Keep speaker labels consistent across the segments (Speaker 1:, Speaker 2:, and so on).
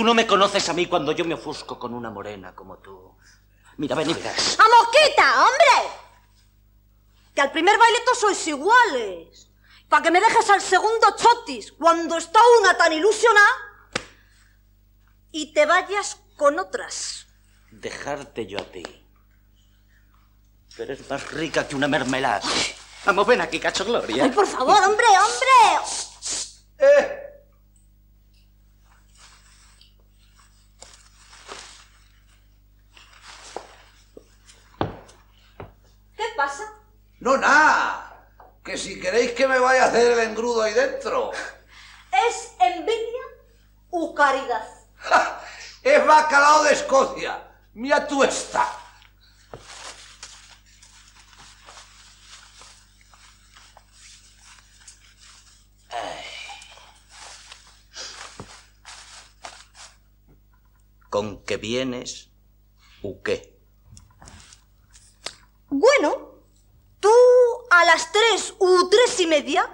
Speaker 1: tú no me conoces a mí cuando yo me ofusco con una morena como tú. Mira, verás.
Speaker 2: ¡A mosquita, hombre! Que al primer baile todos sois iguales. Para que me dejes al segundo chotis cuando está una tan ilusionada y te vayas con otras.
Speaker 1: Dejarte yo a ti. Pero eres más rica que una mermelada. Vamos, ven aquí, cacho Gloria.
Speaker 2: ¡Ay, por favor, hombre, hombre!
Speaker 3: ¡Eh!
Speaker 2: Pasa?
Speaker 3: No, nada. Que si queréis que me vaya a hacer el engrudo ahí dentro.
Speaker 2: ¿Es envidia u caridad?
Speaker 3: ¡Ja! Es bacalao de Escocia. Mira tú esta.
Speaker 1: ¿Con qué vienes? ¿U qué?
Speaker 2: Bueno, a las tres u tres y media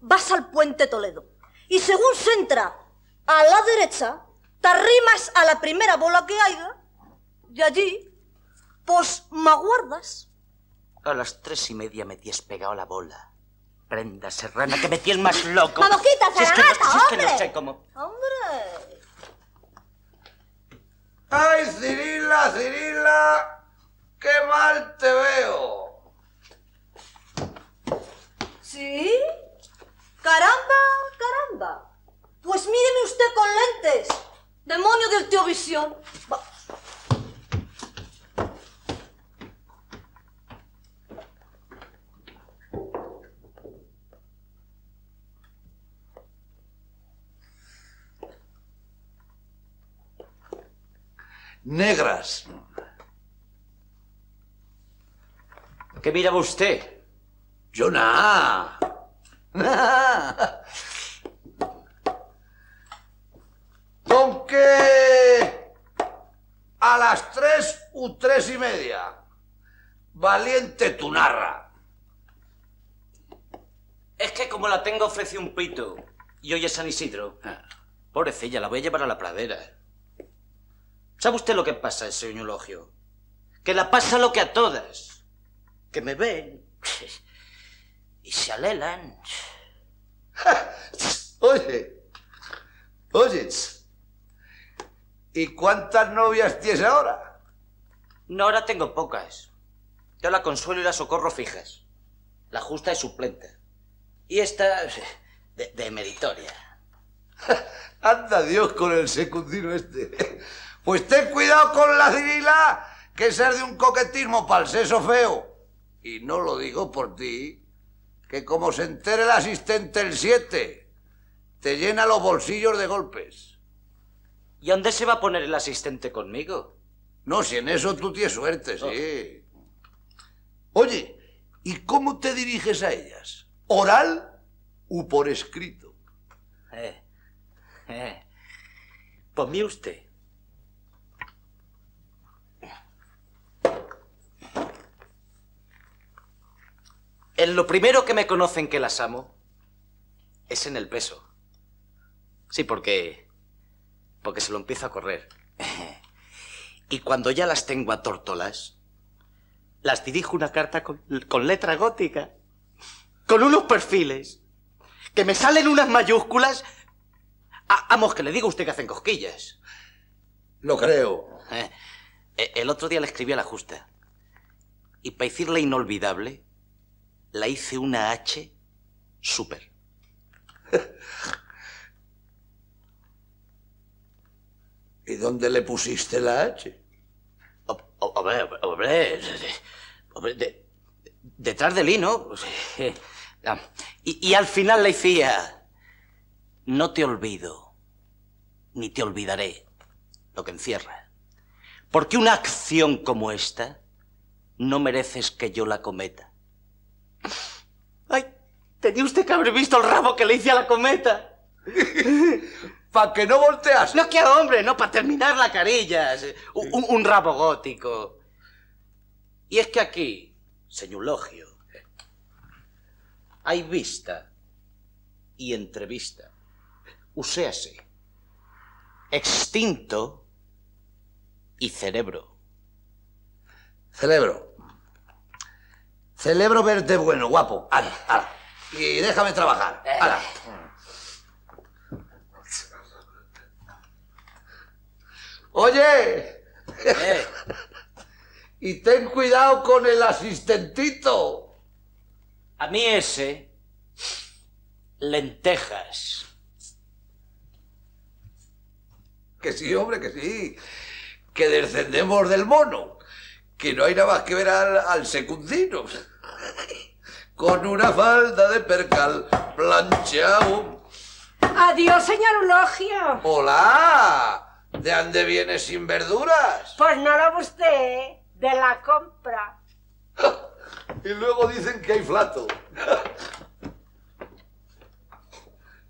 Speaker 2: vas al puente Toledo. Y según se entra a la derecha, te arrimas a la primera bola que haya y allí, pues me aguardas.
Speaker 1: A las tres y media me tienes pegado la bola. Prenda serrana, que me tienes más loco.
Speaker 2: ¡Mamojita,
Speaker 1: Si es que no-
Speaker 2: Zaranata,
Speaker 1: si es que no
Speaker 2: hombre!
Speaker 1: sé cómo...
Speaker 2: ¡Hombre!
Speaker 3: ¡Ay, Cirila, Cirila! ¡Qué mal te veo!
Speaker 2: ¿Sí? ¡Caramba, caramba! Pues míreme usted con lentes. ¡Demonio del tío Visión! Va-
Speaker 3: Negras.
Speaker 1: ¿Qué miraba usted?
Speaker 3: Yo nada. Nada. Con que a las tres u tres y media, valiente tu narra.
Speaker 1: Es que como la tengo ofrecido un pito y hoy es San Isidro, pobrecilla, la voy a llevar a la pradera. ¿Sabe usted lo que pasa, ese eulogio? Que la pasa lo que a todas. Que me ven y se alelan.
Speaker 3: Oye, oye, ¿y cuántas novias tienes ahora?
Speaker 1: No, ahora tengo pocas. Yo la consuelo y la socorro fijas. La justa es suplente. Y esta de, de meritoria.
Speaker 3: Anda Dios con el secundino este. Pues ten cuidado con la Cirila, que es de un coquetismo para el seso feo. Y no lo digo por ti, que como se entere el asistente el 7, te llena los bolsillos de golpes.
Speaker 1: ¿Y dónde se va a poner el asistente conmigo?
Speaker 3: No, si en eso tú tienes suerte, sí. Oye, ¿y cómo te diriges a ellas? ¿Oral u por escrito?
Speaker 1: Eh, eh. Pues mire usted. En lo primero que me conocen que las amo es en el beso. Sí, porque. porque se lo empiezo a correr. Y cuando ya las tengo a tórtolas, las dirijo una carta con, con letra gótica, con unos perfiles, que me salen unas mayúsculas. Vamos, que le digo a usted que hacen cosquillas.
Speaker 3: Lo creo.
Speaker 1: Eh, eh, el otro día le escribí a la justa. Y para decirle inolvidable, la hice una H súper.
Speaker 3: ¿Y dónde le pusiste la H?
Speaker 1: Hombre, hombre, hombre, de- detrás. Ah, Y, y al final le decía, no te olvido, ni te olvidaré lo que encierra. Porque una acción como esta no mereces que yo la cometa. Ay, tenía usted que haber visto el rabo que le hice a la cometa.
Speaker 3: ¿Para que no volteas?
Speaker 1: No, que hombre, no, para terminar la carilla. Un, un- rabo gótico. Y es que aquí, señor Logio, hay vista y entrevista. Uséase. extinto y cerebro.
Speaker 3: Celebro. Celebro verte bueno, guapo. Hala, hala. Y déjame trabajar. Hala. Oye.
Speaker 1: Eh,
Speaker 3: Y ten cuidado con el asistentito.
Speaker 1: a mí ese, lentejas.
Speaker 3: Que sí, hombre, que sí. Que descendemos del mono. Que no hay nada más que ver al, al secundino. Con una falda de percal planchado.
Speaker 4: Adiós, señor Eulogio.
Speaker 3: ¡Hola! ¿De dónde vienes sin verduras?
Speaker 4: Pues no lo gusté de la compra.
Speaker 3: Y luego dicen que hay flato.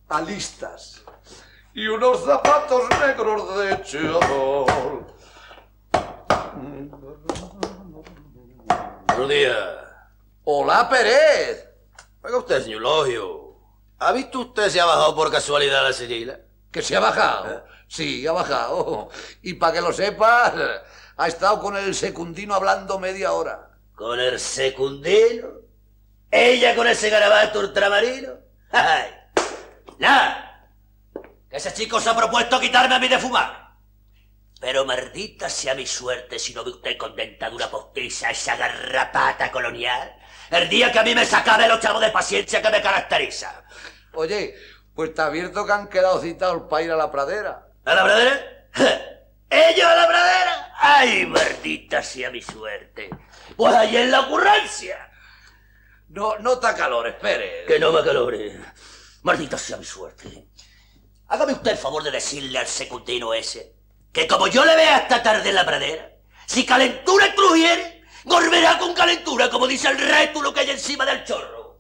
Speaker 3: Alistas. Y unos zapatos negros de cheador.
Speaker 5: Buenos días.
Speaker 3: Hola, Pérez.
Speaker 5: Oiga usted, señor Logio. ¿Ha visto usted si ha bajado por casualidad la sillila?
Speaker 3: Que se ha bajado. Sí, ha bajado. Y para que lo sepas, ha estado con el secundino hablando media hora.
Speaker 5: ¿Con el secundino? ¿Ella con ese garabato ultramarino? ¡Ay! ¡Nada! Que ese chico se ha propuesto quitarme a mí de fumar. Pero maldita sea mi suerte si no ve usted con dentadura postiza esa garrapata colonial. El día que a mí me sacabe los chavos de paciencia que me caracteriza.
Speaker 3: Oye, pues está abierto que han quedado citados para ir a la pradera.
Speaker 5: ¿A la pradera? ¿Ellos a la pradera? ¡Ay, maldita sea mi suerte! Pues ahí en la ocurrencia.
Speaker 3: No, no te calores, Pérez.
Speaker 5: Que no me acalore. Maldita sea mi suerte. Hágame usted el favor de decirle al secundino ese que como yo le vea esta tarde en la pradera, si calentura trujiere, volverá con calentura, como dice el rétulo que hay encima del chorro.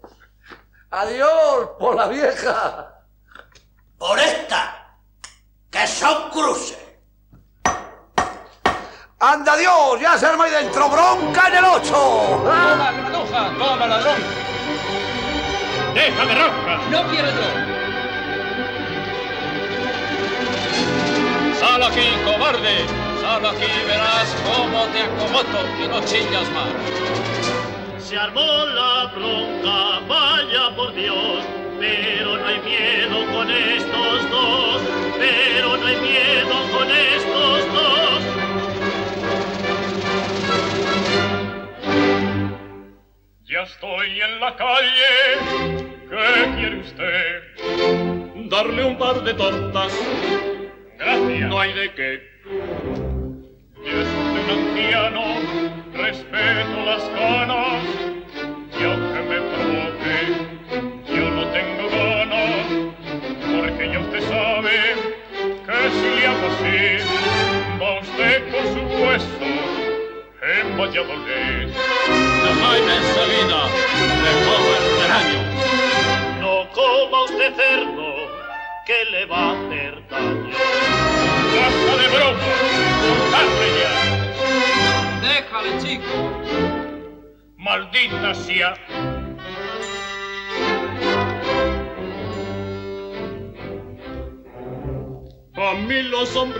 Speaker 3: Adiós, por la vieja.
Speaker 5: Por esta, que son cruces.
Speaker 3: ¡Anda Dios! ¡Ya se arma ahí dentro! ¡Bronca en el 8!
Speaker 6: ¡Toma, granuja! ¡Toma, ladrón!
Speaker 7: ¡Déjame, Roja!
Speaker 6: ¡No quiero yo!
Speaker 7: ¡Sal aquí, cobarde! Sal aquí verás cómo te acomodo y no chillas más.
Speaker 8: Se armó la bronca, vaya por Dios, pero no hay miedo con estos dos, pero no hay miedo con estos dos.
Speaker 7: Ya estoy en la calle. ¿Qué quiere usted?
Speaker 8: Darle un par de tortas,
Speaker 7: Gracias.
Speaker 8: no hay de qué.
Speaker 7: Respeto las ganas. Y aunque me provoque,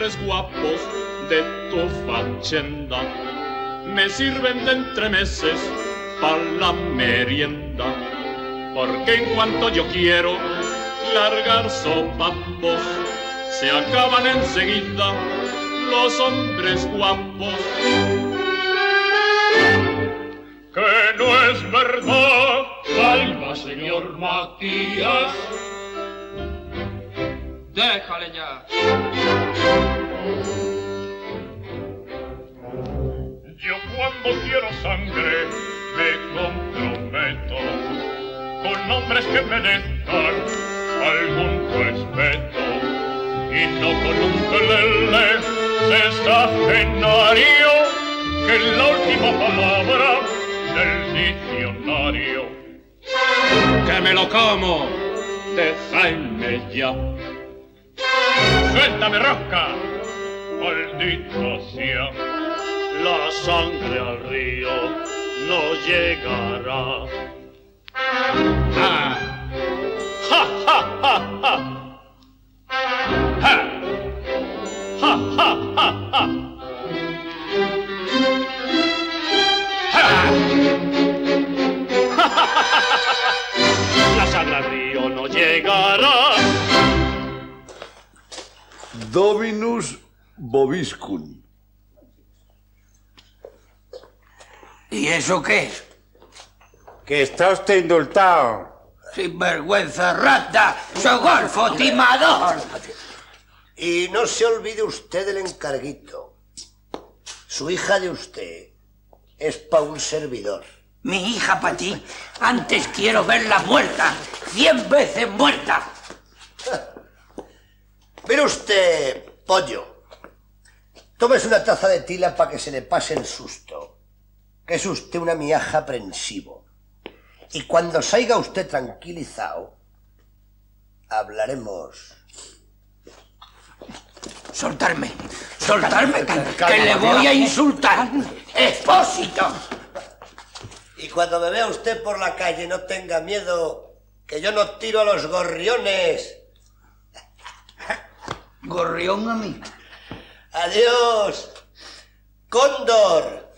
Speaker 8: hombres guapos de tu fachenda me sirven de entremeses para la merienda. Porque en cuanto yo quiero largar sopapos, se acaban enseguida los hombres guapos.
Speaker 7: ¡Que no es verdad!
Speaker 8: Calma, señor Matías.
Speaker 6: Déjale ya.
Speaker 7: Yo cuando quiero sangre me comprometo con hombres que merezcan algún respeto y no con un pelele sexagenario que es la última palabra del diccionario.
Speaker 8: Que me lo como. Déjame ya.
Speaker 7: ¡Suéltame, rosca! ¡Maldita sea!
Speaker 8: la sangre al río no llegará.
Speaker 7: Ja, ja, ja, ja. Ja. Ja, ja, ja, ja. ja. La sangre al río no llegará.
Speaker 3: Dominus Bobiscum.
Speaker 9: ¿Y eso qué es?
Speaker 10: Que está usted indultado.
Speaker 9: Sinvergüenza, rata, golfo, timador.
Speaker 11: Y no se olvide usted del encarguito. Su hija de usted es pa' un servidor.
Speaker 9: Mi hija para ti. Antes quiero verla muerta. Cien veces muerta.
Speaker 11: Mire usted, pollo. Tómese una taza de tila para que se le pase el susto. Que es usted una miaja aprensivo. Y cuando salga usted tranquilizado, hablaremos.
Speaker 9: Soltarme, soltarme, que, que le voy a insultar. Expósito.
Speaker 11: Y cuando me vea usted por la calle, no tenga miedo, que yo no tiro a los gorriones.
Speaker 9: Gorrión a mí.
Speaker 11: Adiós, cóndor.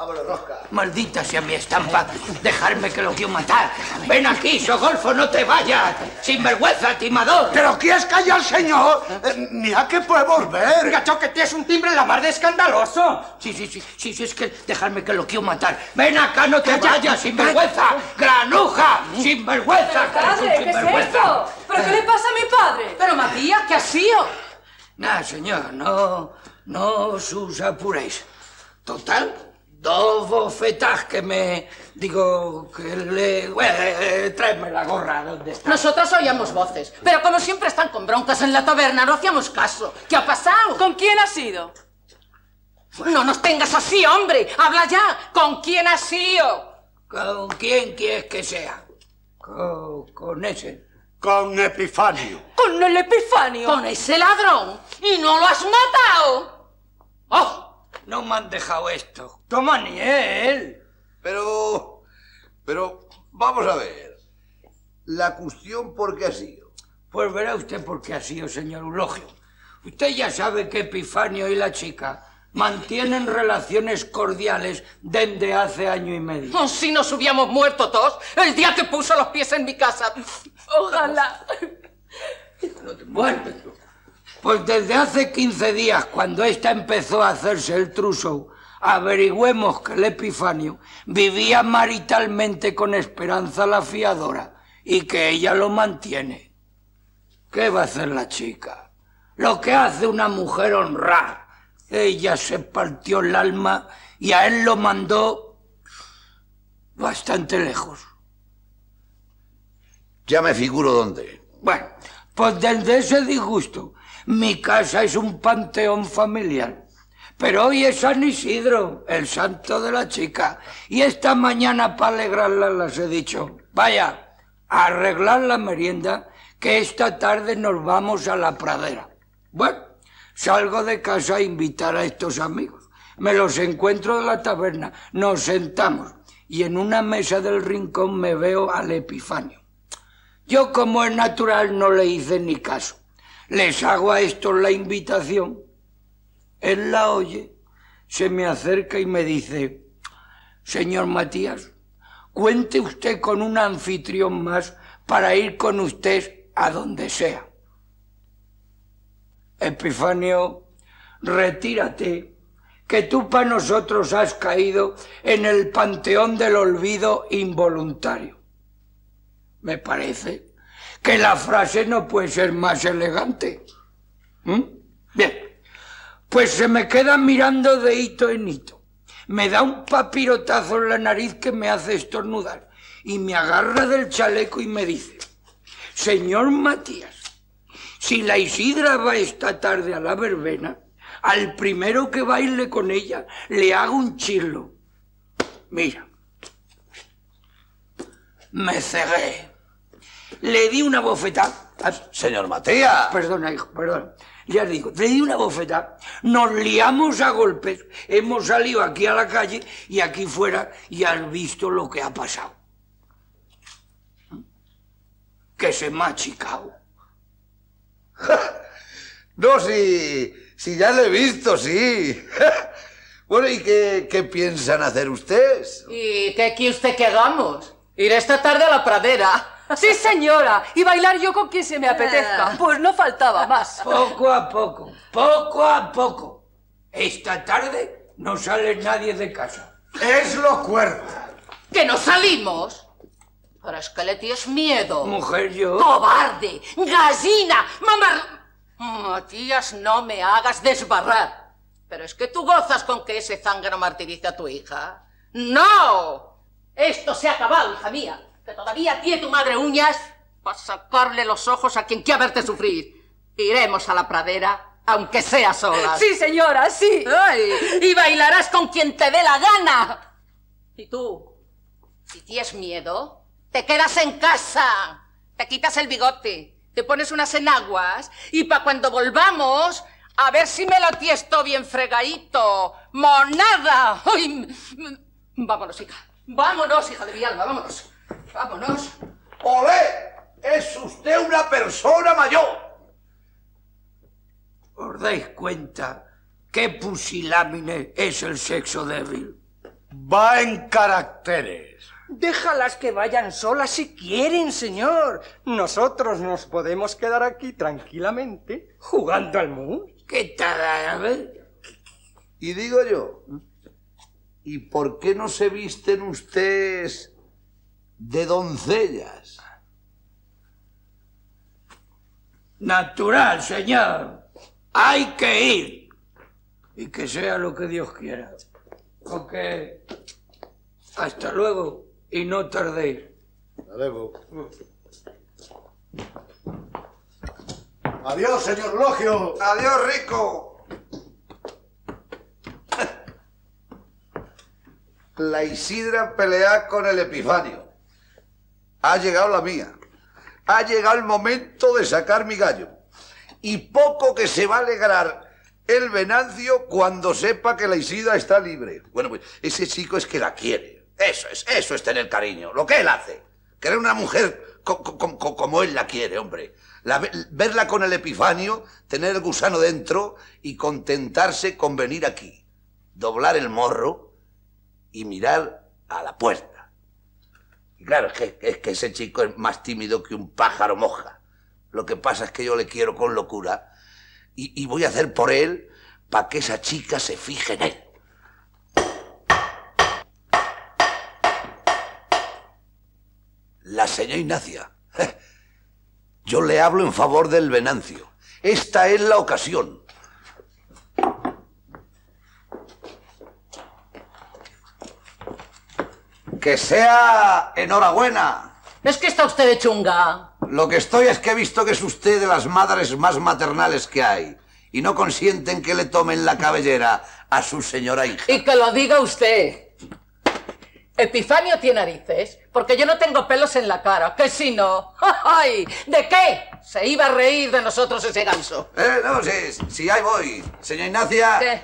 Speaker 11: Vámonos, Rosca.
Speaker 9: Maldita sea mi estampa. Dejarme que lo quiero matar. Ven aquí, Sogolfo, no te vayas. Sinvergüenza, timador.
Speaker 12: ¿Pero quieres callar, señor? Eh, mira que puede volver.
Speaker 13: Gacho, que tienes un timbre en la mar de escandaloso.
Speaker 9: Sí, sí, sí, sí, sí, es que dejarme que lo quiero matar. Ven acá, no te vayas, sinvergüenza. Granuja, sinvergüenza.
Speaker 14: Padre, ¿qué es
Speaker 9: sinvergüenza.
Speaker 14: esto? ¿Pero qué le pasa a mi padre?
Speaker 13: Pero Matías, ¿qué ha sido?
Speaker 9: Nah, señor, no, no os apuréis. Total, dos bofetas que me... Digo, que le... Eh, tráeme la gorra, ¿dónde está?
Speaker 13: Nosotros oíamos voces, pero como siempre están con broncas en la taberna, no hacíamos caso. ¿Qué ha pasado?
Speaker 14: ¿Con quién ha sido?
Speaker 13: No nos tengas así, hombre. Habla ya. ¿Con quién ha sido?
Speaker 9: ¿Con quién quieres que sea? Con, con ese.
Speaker 12: Con Epifanio.
Speaker 13: Con el Epifanio. Con ese ladrón. Y no lo has matado.
Speaker 9: ¡Oh! No me han dejado esto. Toma ni él.
Speaker 3: Pero... Pero... Vamos a ver. La cuestión por qué ha sido.
Speaker 9: Pues verá usted por qué ha sido, señor Eulogio. Usted ya sabe que Epifanio y la chica mantienen relaciones cordiales desde hace año y medio.
Speaker 13: Oh, si nos hubiéramos muerto todos el día que puso los pies en mi casa. Ojalá.
Speaker 9: Bueno, pues desde hace 15 días, cuando esta empezó a hacerse el truso, averigüemos que el Epifanio vivía maritalmente con Esperanza la fiadora y que ella lo mantiene. ¿Qué va a hacer la chica? Lo que hace una mujer honrada. Ella se partió el alma y a él lo mandó bastante lejos.
Speaker 3: Ya me figuro dónde.
Speaker 9: Bueno, pues desde ese disgusto, mi casa es un panteón familiar. Pero hoy es San Isidro, el santo de la chica. Y esta mañana, para alegrarla, les he dicho, vaya, arreglar la merienda, que esta tarde nos vamos a la pradera. Bueno, salgo de casa a invitar a estos amigos. Me los encuentro en la taberna, nos sentamos y en una mesa del rincón me veo al Epifanio. Yo, como es natural, no le hice ni caso. Les hago a estos la invitación. Él la oye, se me acerca y me dice, Señor Matías, cuente usted con un anfitrión más para ir con usted a donde sea. Epifanio, retírate, que tú para nosotros has caído en el panteón del olvido involuntario. Me parece que la frase no puede ser más elegante. ¿Mm? Bien, pues se me queda mirando de hito en hito. Me da un papirotazo en la nariz que me hace estornudar y me agarra del chaleco y me dice, Señor Matías, si la Isidra va esta tarde a la verbena, al primero que baile con ella le hago un chirlo. Mira, me cegué. Le di una bofetada.
Speaker 3: Señor Matías.
Speaker 9: Perdona, hijo, perdona. Ya digo, le di una bofetada, nos liamos a golpes, hemos salido aquí a la calle y aquí fuera y has visto lo que ha pasado. Que se me ha achicado.
Speaker 3: No, si, si ya lo he visto, sí. Bueno, ¿y qué, qué piensan hacer ustedes?
Speaker 13: ¿Y qué quiere usted que hagamos? Ir esta tarde a la pradera.
Speaker 14: Sí, señora. Y bailar yo con quien se me apetezca. Pues no faltaba más.
Speaker 9: Poco a poco, poco a poco. Esta tarde no sale nadie de casa.
Speaker 12: Es lo cuerdo.
Speaker 13: ¿Que no salimos? Pero es que le tienes miedo.
Speaker 9: Mujer, yo.
Speaker 13: ¡Cobarde! ¡Gallina! ¡Mamar! Matías, no me hagas desbarrar. Pero es que tú gozas con que ese zángano martirice a tu hija. ¡No! Esto se ha acabado, hija mía. Que todavía tiene tu madre uñas para sacarle los ojos a quien quiera verte sufrir. Iremos a la pradera, aunque sea sola.
Speaker 14: Sí, señora, sí.
Speaker 13: Ay, y bailarás con quien te dé la gana. Y tú, si tienes miedo, te quedas en casa, te quitas el bigote, te pones unas enaguas y para cuando volvamos, a ver si me lo tiesto bien fregadito. ¡Monada! Ay, vámonos, hija. Vámonos, hija de mi alma, vámonos. Vámonos.
Speaker 3: ¡Olé! Es usted una persona mayor.
Speaker 9: ¿Os dais cuenta qué pusilámine es el sexo débil?
Speaker 12: Va en caracteres.
Speaker 15: Déjalas que vayan solas si quieren, señor. Nosotros nos podemos quedar aquí tranquilamente jugando al mus.
Speaker 9: ¿Qué tal, a ver?
Speaker 3: Y digo yo, ¿y por qué no se visten ustedes de doncellas?
Speaker 9: Natural, señor. Hay que ir. Y que sea lo que Dios quiera. Porque... Hasta luego y no tardéis.
Speaker 12: Adiós, señor Logio.
Speaker 3: Adiós, rico. La Isidra pelea con el Epifanio. Ha llegado la mía. Ha llegado el momento de sacar mi gallo. Y poco que se va a alegrar el Venancio cuando sepa que la Isidra está libre. Bueno, pues ese chico es que la quiere. Eso es, eso es tener cariño. Lo que él hace. Querer una mujer co- co- co- co- como él la quiere, hombre. La ve- verla con el Epifanio, tener el gusano dentro y contentarse con venir aquí. Doblar el morro y mirar a la puerta. Claro, es que, es que ese chico es más tímido que un pájaro moja. Lo que pasa es que yo le quiero con locura y, y voy a hacer por él para que esa chica se fije en él. La señora Ignacia. Yo le hablo en favor del Venancio. Esta es la ocasión. Que sea enhorabuena.
Speaker 13: Es que está usted de chunga.
Speaker 3: Lo que estoy es que he visto que es usted de las madres más maternales que hay. Y no consienten que le tomen la cabellera a su señora hija.
Speaker 13: Y que lo diga usted. Epifanio tiene narices, porque yo no tengo pelos en la cara, que si no. ¡Ay! ¿De qué? Se iba a reír de nosotros ese ganso.
Speaker 3: Eh, no, sí, sí, ahí voy. Señora Ignacia,
Speaker 13: ¿Qué?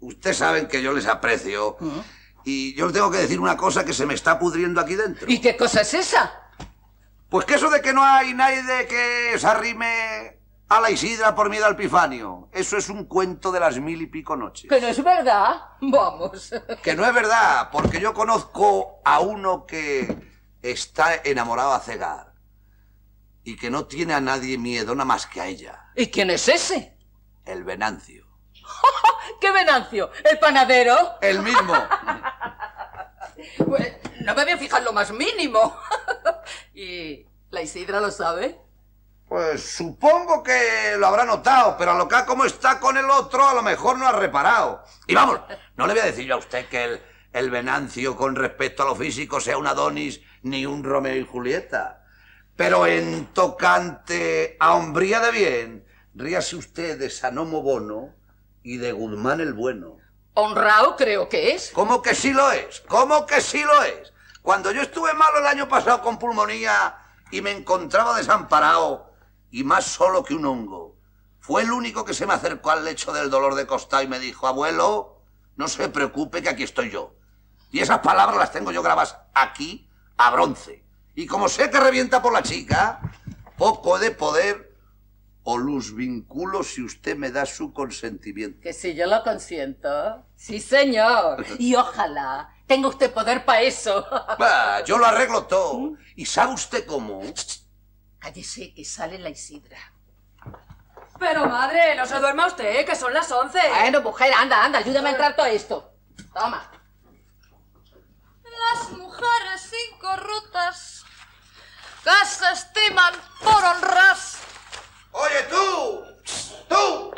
Speaker 3: ustedes saben que yo les aprecio. Y yo le tengo que decir una cosa que se me está pudriendo aquí dentro.
Speaker 13: ¿Y qué cosa es esa?
Speaker 3: Pues que eso de que no hay nadie que se arrime a la Isidra por miedo al Epifanio. Eso es un cuento de las mil y pico noches.
Speaker 13: ¿Que no es verdad? Vamos.
Speaker 3: Que no es verdad, porque yo conozco a uno que está enamorado a cegar. Y que no tiene a nadie miedo nada más que a ella.
Speaker 13: ¿Y quién es ese?
Speaker 3: El Venancio.
Speaker 13: ¿Qué Venancio? ¿El panadero?
Speaker 3: El mismo.
Speaker 13: Pues, no me voy a fijar lo más mínimo. ¿Y la Isidra lo sabe?
Speaker 3: Pues supongo que lo habrá notado, pero a lo que como está con el otro, a lo mejor no ha reparado. Y vamos, no le voy a decir yo a usted que el, el Venancio con respecto a lo físico sea un Adonis ni un Romeo y Julieta. Pero en tocante a hombría de bien, ríase usted de Sanomo Bono y de Guzmán el Bueno.
Speaker 13: Honrado creo que es.
Speaker 3: ¿Cómo que sí lo es? ¿Cómo que sí lo es? Cuando yo estuve malo el año pasado con pulmonía y me encontraba desamparado y más solo que un hongo, fue el único que se me acercó al lecho del dolor de costado y me dijo, abuelo, no se preocupe que aquí estoy yo. Y esas palabras las tengo yo grabadas aquí a bronce. Y como sé que revienta por la chica, poco de poder o luz vinculo si usted me da su consentimiento.
Speaker 13: Que si yo lo consiento. Sí, señor. Y ojalá Tenga usted poder para eso.
Speaker 3: Va, yo lo arreglo todo. ¿Y sabe usted cómo?
Speaker 13: Cállese, que sale la Isidra.
Speaker 14: Pero madre, no se duerma usted, que son las once.
Speaker 13: Bueno, mujer, anda, anda, ayúdame a entrar todo esto. Toma.
Speaker 16: Las mujeres incorruptas que se estiman por honras.
Speaker 3: Oye, tú, tú,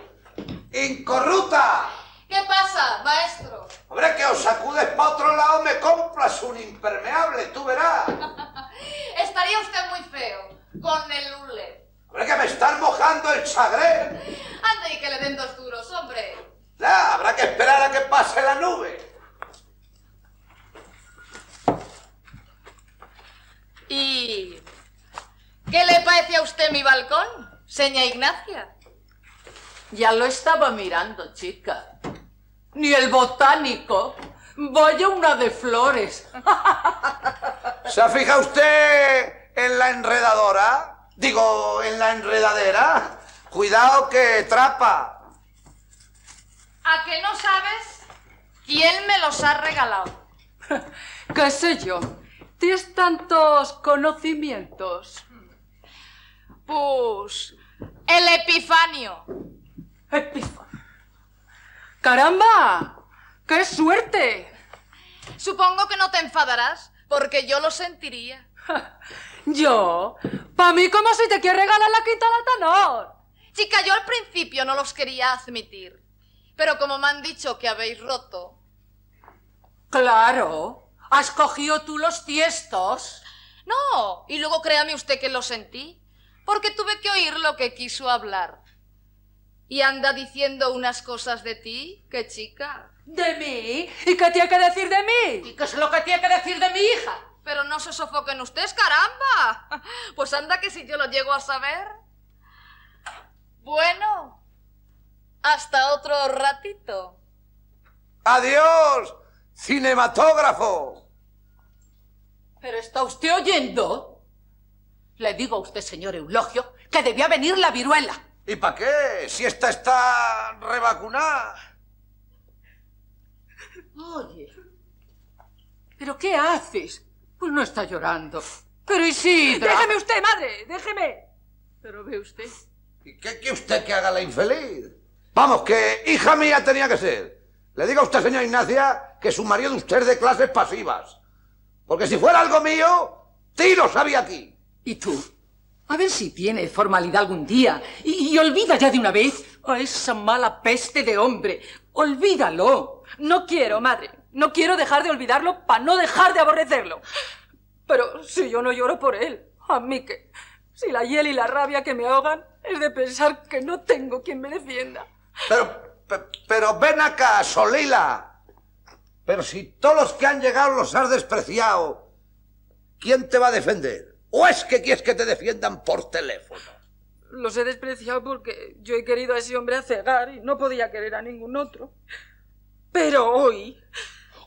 Speaker 3: incorrupta.
Speaker 16: ¿Qué pasa, maestro?
Speaker 3: Hombre, que os sacudes para otro lado, me compras un impermeable, tú verás.
Speaker 16: Estaría usted muy feo con el hule.
Speaker 3: Hombre, que me están mojando el chagré.
Speaker 16: Ande y que le den dos duros, hombre.
Speaker 3: Ya, habrá que esperar a que pase la nube.
Speaker 16: ¿Y qué le parece a usted mi balcón, seña Ignacia?
Speaker 13: Ya lo estaba mirando, chica. Ni el botánico. Vaya una de flores.
Speaker 3: ¿Se ha fijado usted en la enredadora? Digo, en la enredadera. Cuidado que trapa.
Speaker 16: ¿A que no sabes quién me los ha regalado?
Speaker 14: ¿Qué sé yo? Tienes tantos conocimientos.
Speaker 16: Pues el Epifanio.
Speaker 14: ¡Caramba! ¡Qué suerte!
Speaker 16: Supongo que no te enfadarás, porque yo lo sentiría.
Speaker 14: ¿Yo? ¿Pa mí como si te quiere regalar la quinta de Tanor?
Speaker 16: Chica, yo al principio no los quería admitir. Pero como me han dicho que habéis roto.
Speaker 13: Claro. ¿Has cogido tú los tiestos?
Speaker 16: No, y luego créame usted que lo sentí, porque tuve que oír lo que quiso hablar. Y anda diciendo unas cosas de ti, qué chica.
Speaker 14: ¿De mí? ¿Y qué tiene que decir de mí?
Speaker 13: ¿Y qué es lo que tiene que decir de mi hija?
Speaker 16: Pero no se sofoquen ustedes, caramba. Pues anda que si yo lo llego a saber. Bueno, hasta otro ratito.
Speaker 3: ¡Adiós, cinematógrafo!
Speaker 13: ¿Pero está usted oyendo? Le digo a usted, señor Eulogio, que debía venir la viruela.
Speaker 3: ¿Y para qué? Si esta está revacunada.
Speaker 13: Oye, ¿pero qué haces? Pues no está llorando. Pero Isidra...
Speaker 14: ¡Déjeme usted, madre! ¡Déjeme! Pero ve usted...
Speaker 3: ¿Y qué quiere usted que haga la infeliz? Vamos, que hija mía tenía que ser. Le diga a usted, señora Ignacia, que su marido de usted es de clases pasivas. Porque si fuera algo mío, tiro sabía aquí.
Speaker 13: ¿Y tú? A ver si tiene formalidad algún día. Y, y olvida ya de una vez a esa mala peste de hombre. Olvídalo.
Speaker 14: No quiero, madre. No quiero dejar de olvidarlo para no dejar de aborrecerlo. Pero si yo no lloro por él, a mí que... Si la hiel y la rabia que me ahogan es de pensar que no tengo quien me defienda.
Speaker 3: Pero, pe- pero ven acá, Solila. Pero si todos los que han llegado los has despreciado, ¿quién te va a defender? ¿O es que quieres que te defiendan por teléfono?
Speaker 14: Los he despreciado porque yo he querido a ese hombre a cegar y no podía querer a ningún otro. Pero hoy...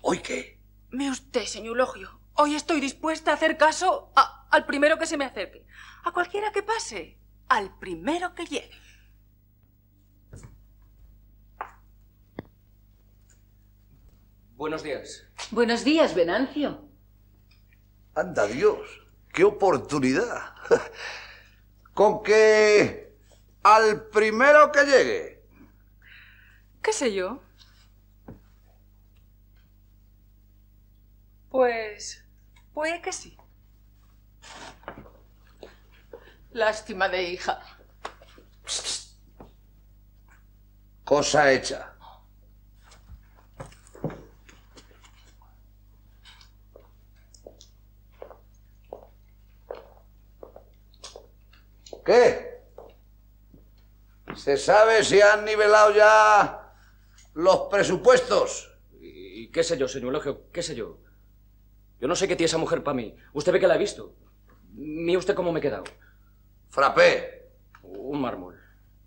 Speaker 3: ¿Hoy qué?
Speaker 14: Mire usted, señor Logio, hoy estoy dispuesta a hacer caso a- al primero que se me acerque. A cualquiera que pase. Al primero que llegue.
Speaker 17: Buenos días.
Speaker 13: Buenos días, Venancio.
Speaker 3: Anda Dios, qué oportunidad. Con que al primero que llegue.
Speaker 14: ¿Qué sé yo? Pues... puede que sí.
Speaker 13: Lástima de hija.
Speaker 3: Cosa hecha. ¿Qué? ¿Se sabe si han nivelado ya los presupuestos?
Speaker 17: ¿Y qué sé yo, señor Elogio? ¿Qué sé yo? Yo no sé qué tiene esa mujer para mí. Usted ve que la ha visto. Mire usted cómo me he quedado.
Speaker 3: Frappé.
Speaker 17: Un mármol.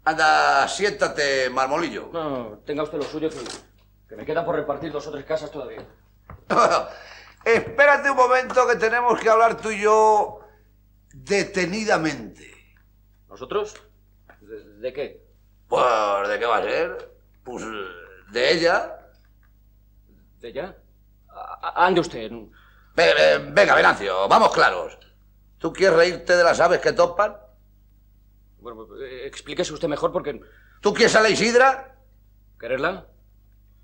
Speaker 3: Anda, siéntate, marmolillo.
Speaker 17: No, tenga usted lo suyo que, que me quedan por repartir dos o tres casas todavía.
Speaker 3: Espérate un momento que tenemos que hablar tú y yo detenidamente.
Speaker 17: ¿Nosotros? ¿De, de qué?
Speaker 3: Pues, ¿de qué va a ser? Pues, de ella.
Speaker 17: ¿De ella? ¿A, Ande usted.
Speaker 3: Ve- ve- venga, Venancio, vamos claros. ¿Tú quieres reírte de las aves que topan?
Speaker 17: Bueno, eh, explíquese usted mejor porque...
Speaker 3: ¿Tú quieres a la Isidra?
Speaker 17: ¿Quererla?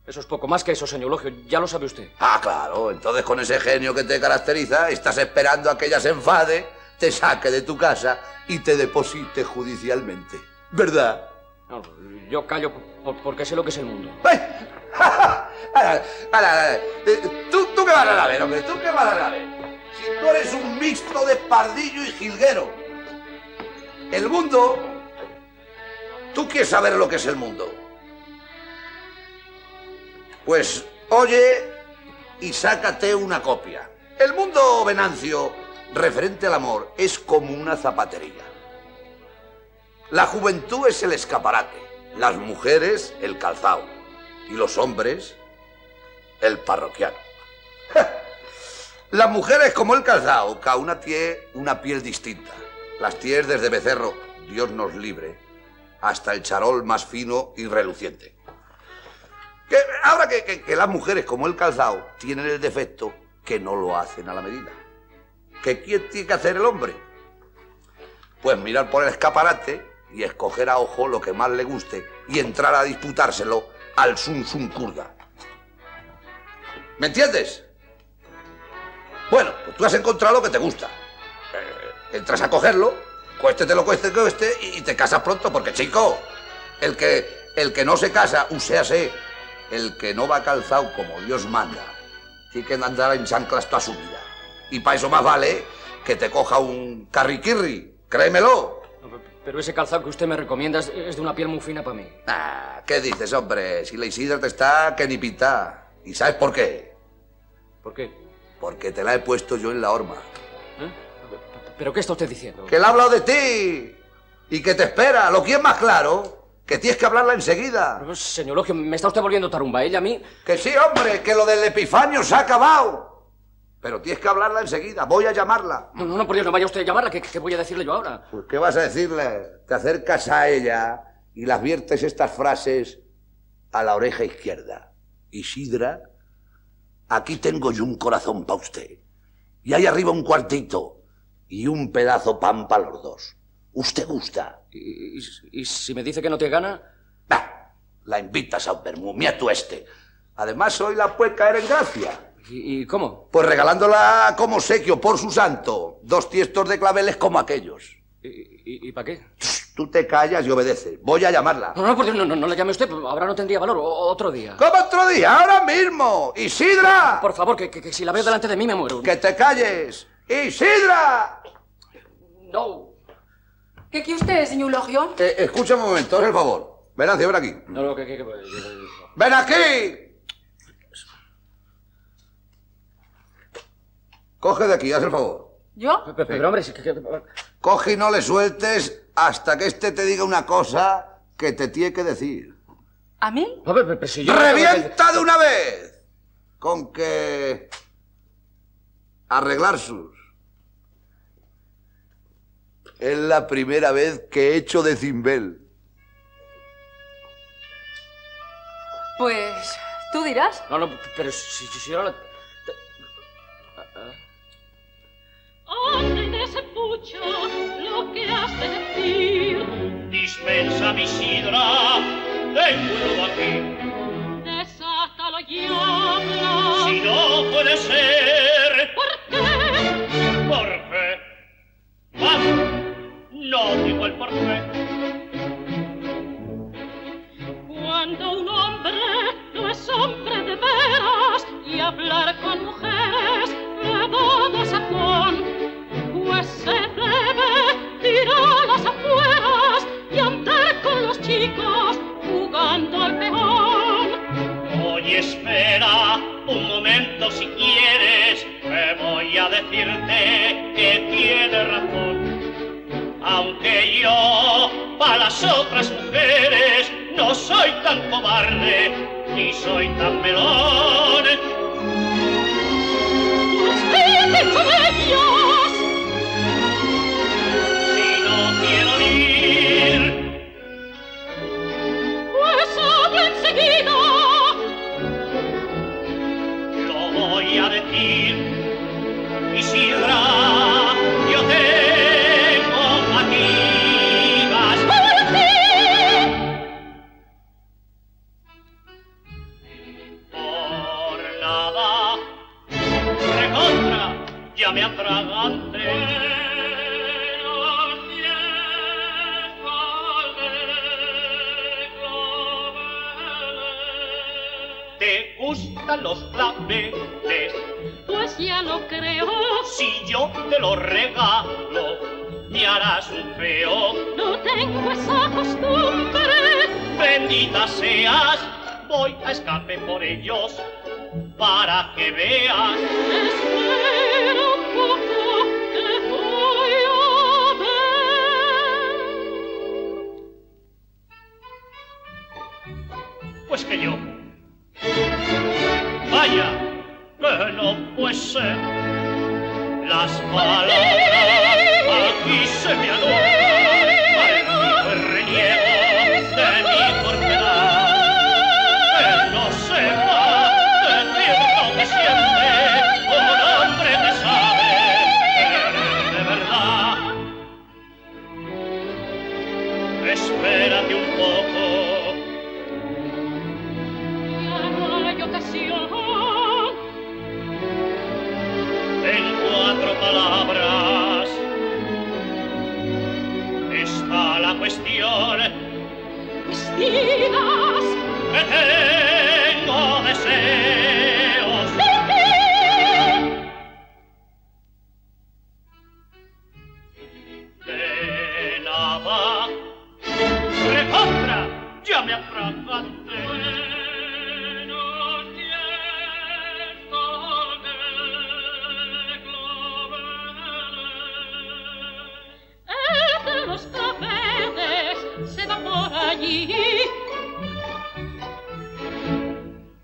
Speaker 17: Eso es poco más que eso, señor Logio. Ya lo sabe usted.
Speaker 3: Ah, claro. Entonces, con ese genio que te caracteriza, estás esperando a que ella se enfade, te saque de tu casa y te deposite judicialmente. ¿Verdad?
Speaker 17: No, yo callo por- porque sé lo que es el mundo.
Speaker 3: Ahora, ahora, ahora, eh, ¿Tú, ¿Tú qué vas a ver, hombre? ¿Tú qué vas a ver? Si tú eres un mixto de pardillo y jilguero. El mundo... ¿Tú quieres saber lo que es el mundo? Pues oye y sácate una copia. El mundo, Venancio, referente al amor, es como una zapatería. La juventud es el escaparate, las mujeres el calzado y los hombres el parroquiano. Las mujeres como el calzado, cada una tiene una piel distinta. Las tienes desde becerro, Dios nos libre, hasta el charol más fino y reluciente. Ahora que las mujeres como el calzado tienen el defecto que no lo hacen a la medida. ¿Que quién tiene que hacer el hombre? Pues mirar por el escaparate y escoger a ojo lo que más le guste y entrar a disputárselo al Sun Sun Kurda. ¿Me entiendes? Bueno, pues tú has encontrado lo que te gusta. Eh, entras a cogerlo, cuéstete lo cueste cueste y, y te casas pronto, porque chico, el que, el que no se casa, uséase, el que no va calzado como Dios manda, tiene que andar en chanclas toda su vida. Y para eso más vale que te coja un carriquirri, créemelo.
Speaker 17: Pero ese calzado que usted me recomienda es, es de una piel muy fina para mí.
Speaker 3: Ah, ¿qué dices, hombre? Si la Isidra te está que ni pinta. ¿Y sabes por qué?
Speaker 17: ¿Por qué?
Speaker 3: Porque te la he puesto yo en la horma.
Speaker 17: ¿Pero qué está usted diciendo?
Speaker 3: Que le ha hablado de ti y que te espera. Lo que es más claro, que tienes que hablarla enseguida.
Speaker 17: Pero, señor Logio, me está usted volviendo tarumba. Ella a mí...
Speaker 3: Que sí, hombre, que lo del epifanio se ha acabado. Pero tienes que hablarla enseguida. Voy a llamarla.
Speaker 17: No, no, no, por Dios, no vaya usted a llamarla. ¿Qué, qué voy a decirle yo ahora?
Speaker 3: Pues, ¿qué vas a decirle? Te acercas a ella y le adviertes estas frases a la oreja izquierda. Isidra, aquí tengo yo un corazón para usted. Y hay arriba un cuartito y un pedazo pan para los dos. ¿Usted gusta?
Speaker 17: ¿Y, y- y si me dice que no te gana?
Speaker 3: Bah, la invitas a un vermú, mira tú este. Además, hoy la puede caer en gracia.
Speaker 17: ¿Y, y cómo?
Speaker 3: Pues regalándola como sequio por su santo, dos tiestos de claveles como aquellos.
Speaker 17: ¿Y, y para qué?
Speaker 3: Tú te callas y obedeces. Voy a llamarla.
Speaker 17: No, no, por Dios, no, no, no la llame usted. Ahora no tendría valor. O- otro día.
Speaker 3: ¿Cómo otro día? ¡Ahora mismo! ¡Isidra!
Speaker 17: Por favor, que, que- que si la veo delante de mí me muero.
Speaker 3: ¡Que te calles! ¡Isidra!
Speaker 17: No.
Speaker 14: ¿Qué quiere usted, señor Logio?
Speaker 3: Eh, escucha un momento, el favor. Venancio, ven aquí.
Speaker 17: No, no, que... que, que-
Speaker 3: ¡Ven aquí! Coge de aquí, haz el favor.
Speaker 14: ¿Yo?
Speaker 17: Pero, pero, hombre, si-
Speaker 3: Coge y no le sueltes hasta que este te diga una cosa que te tiene que decir.
Speaker 14: ¿A mí?
Speaker 17: No, pero- pero si yo...
Speaker 3: ¡Revienta de una vez! Con que... Arreglar sus. Es la primera vez que he hecho de cimbel.
Speaker 14: Pues... ¿Tú dirás?
Speaker 17: No, no, pero si, si, la-
Speaker 8: Dispensa mi sidra, tengo aquí. Desátalo y habla. Si no puede ser. ¿Por qué? ¿Por qué? Vamos, no digo el por qué. Cuando un hombre no es hombre de veras y hablar con mujeres le da pues se debe ir a las afueras y andar con los chicos jugando al peón. Oye, espera un momento si quieres, que voy a decirte que tiene razón. Aunque yo, para las otras mujeres, no soy tan cobarde, ni soy tan melón. Pues los claveles.
Speaker 18: Pues ya lo creo.
Speaker 8: Si yo te lo regalo, me harás un feo.
Speaker 18: No tengo esa costumbre.
Speaker 8: Bendita seas, voy a escape por ellos para que veas.
Speaker 18: Espera
Speaker 8: Las palabras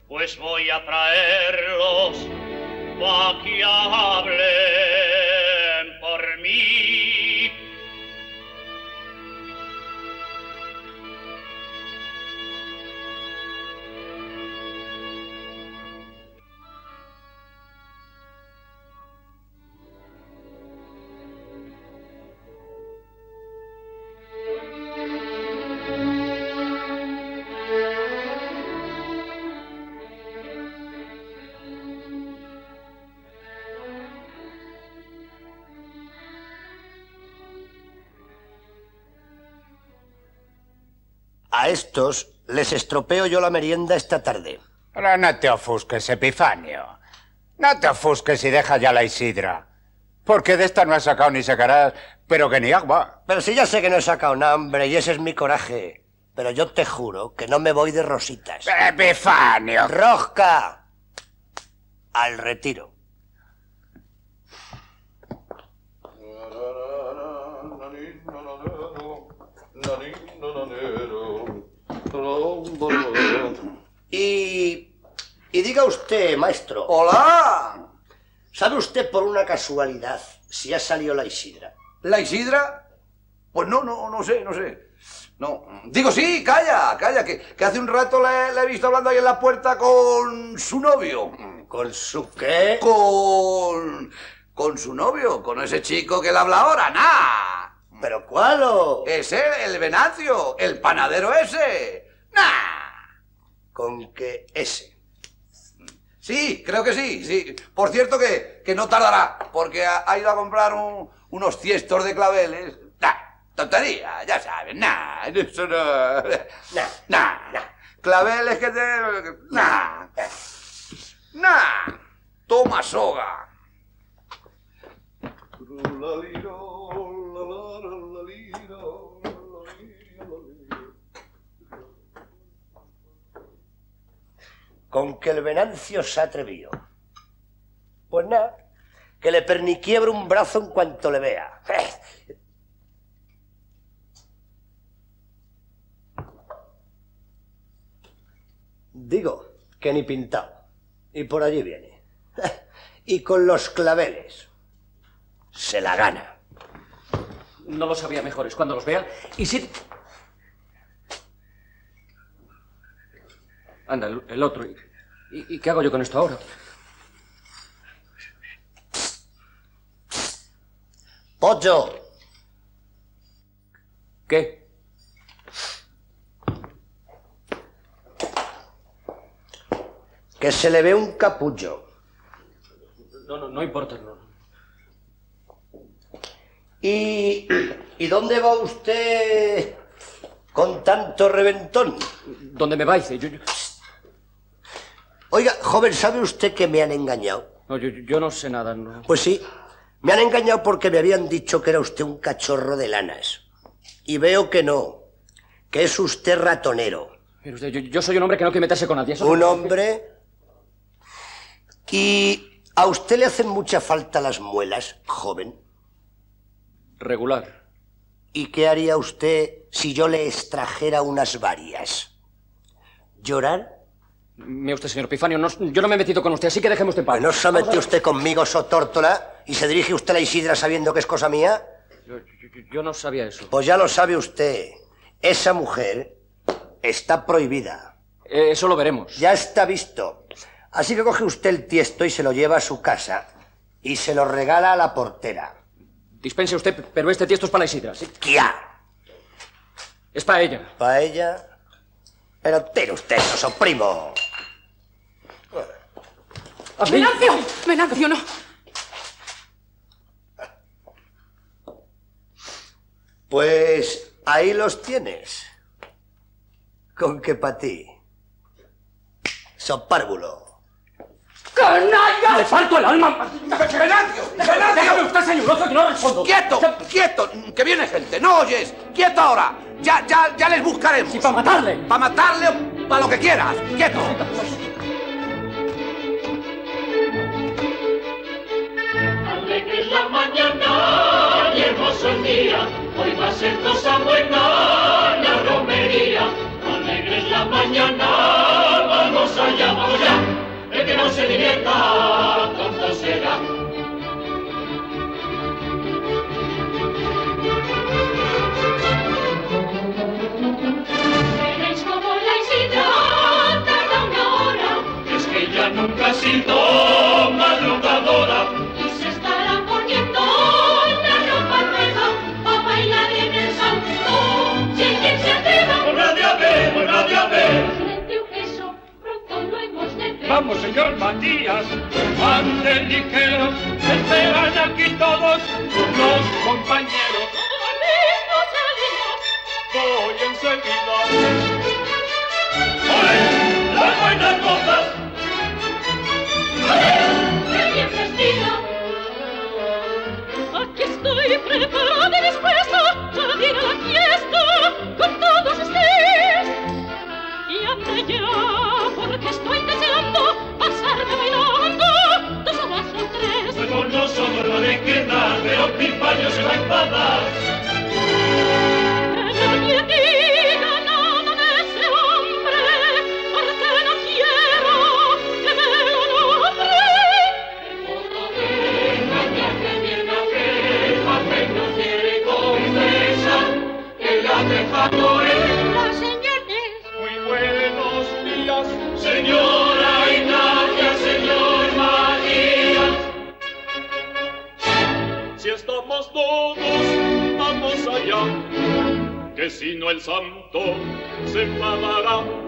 Speaker 8: Pues voy a traerlos pa' que hablen
Speaker 11: estos les estropeo yo la merienda esta tarde.
Speaker 10: No te ofusques, Epifanio. No te ofusques y deja ya la Isidra. Porque de esta no has sacado ni sacarás, pero que ni agua.
Speaker 11: Pero si ya sé que no he sacado nada, hombre, y ese es mi coraje. Pero yo te juro que no me voy de rositas.
Speaker 10: Epifanio.
Speaker 11: ¡Rosca! Al retiro. Y... Y diga usted, maestro.
Speaker 3: ¡Hola!
Speaker 11: ¿Sabe usted por una casualidad si ha salido la Isidra?
Speaker 3: ¿La Isidra? Pues no, no, no sé, no sé. No. Digo, sí, calla, calla, que, que hace un rato la, he- la he visto hablando ahí en la puerta con su novio.
Speaker 11: ¿Con su qué?
Speaker 3: Con. con su novio, con ese chico que le habla ahora, nah.
Speaker 11: ¿Pero cuál o?
Speaker 3: Es él, el Venancio, el panadero ese. Nah.
Speaker 11: Con que ese.
Speaker 3: Sí, creo que sí, sí. Por cierto que, que no tardará, porque ha, ha ido a comprar un- unos ciestos de claveles. Nah, tontería, ya sabes, nah, eso no...
Speaker 11: Nah,
Speaker 3: Nah, nah. Claveles que te... Nah. Nah. Toma soga.
Speaker 11: Con que el Venancio se atrevió. Pues nada, que le perniquiebro un brazo en cuanto le vea. Digo que ni pintado. Y por allí viene. Y con los claveles. Se la gana.
Speaker 17: No lo sabía mejores cuando los vea. Y si... Anda, el otro. ¿Y, qué hago yo con esto ahora?
Speaker 11: Pollo.
Speaker 17: ¿Qué?
Speaker 11: Que se le ve un capullo.
Speaker 17: No, no, no importa. No.
Speaker 11: ¿Y, ¿Y dónde va usted con tanto reventón?
Speaker 17: ¿Dónde me vais? Yo, yo-
Speaker 11: Oiga, joven, ¿sabe usted que me han engañado?
Speaker 17: No, yo, yo no sé nada, no.
Speaker 11: Pues sí, me han engañado porque me habían dicho que era usted un cachorro de lanas. Y veo que no, que es usted ratonero.
Speaker 17: Usted, yo, yo soy un hombre que no quiere meterse con nadie. eso-
Speaker 11: Un hombre... ¿Y a usted le hacen mucha falta las muelas, joven?
Speaker 17: Regular.
Speaker 11: ¿Y qué haría usted si yo le extrajera unas varias? ¿Llorar?
Speaker 17: Mire usted, señor Epifanio, no- yo no me he metido con usted, así que déjeme usted en paz.
Speaker 11: ¿No se mete usted conmigo, sotórtola, y se dirige usted a la Isidra sabiendo que es cosa mía?
Speaker 17: Yo, yo- yo no sabía eso.
Speaker 11: Pues ya lo sabe usted. Esa mujer está prohibida.
Speaker 17: Eh, eso lo veremos.
Speaker 11: Ya está visto. Así que coge usted el tiesto y se lo lleva a su casa y se lo regala a la portera.
Speaker 17: Dispense usted, pero este tiesto es para la Isidra, ¿sí?
Speaker 11: ¡Kia!
Speaker 17: Es para ella.
Speaker 11: ¿Para ella? Pero tire usted, oso primo.
Speaker 14: ¡Venancio! ¡Venancio, no!
Speaker 11: Pues ahí los tienes. Con que para ti. Sopárvulo.
Speaker 17: ¡Canalla! ¡Le falto el alma!
Speaker 3: ¡Venancio!
Speaker 17: Déjame usted, señor Ocio, que no respondo.
Speaker 3: ¡Quieto! ¡Quieto! ¡Que viene gente! ¡No oyes! ¡Quieto ahora! Ya, ya, ya les buscaremos.
Speaker 17: para matarle.
Speaker 3: Para matarle o para lo que quieras. ¡Quieto!
Speaker 8: Mañana y hermoso el día, hoy va a ser cosa buena la romería. Alegre es la mañana, vamos allá, vamos ya, el que no se divierta, tonto será.
Speaker 18: Veréis como la Isidra tarda una hora
Speaker 8: Es que ella nunca ha sido madrugadora.
Speaker 7: Vamos, señor Matías, ande ligero, esperan aquí todos los compañeros.
Speaker 8: Voy enseguida. ¡Ole! ¡Las buenas cosas!
Speaker 18: qué bien vestida.
Speaker 8: Queda, pero Epifanio se va a enfadar.
Speaker 18: Que
Speaker 7: si no el santo se enfadará.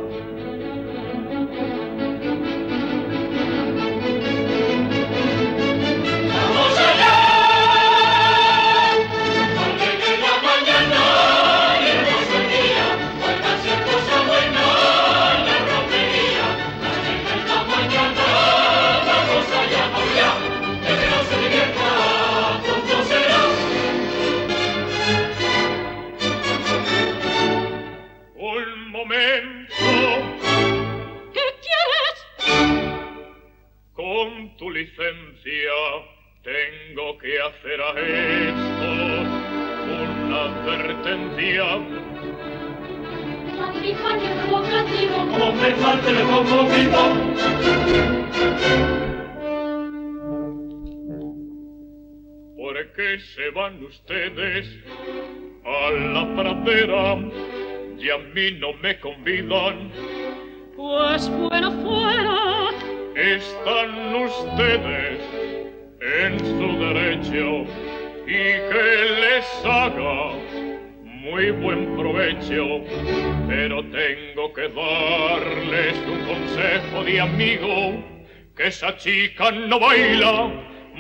Speaker 7: Mí no me convidan?
Speaker 18: Pues fuera, fuera.
Speaker 7: Están ustedes en su derecho y que les haga muy buen provecho. Pero tengo que darles un consejo de amigo, que esa chica no baila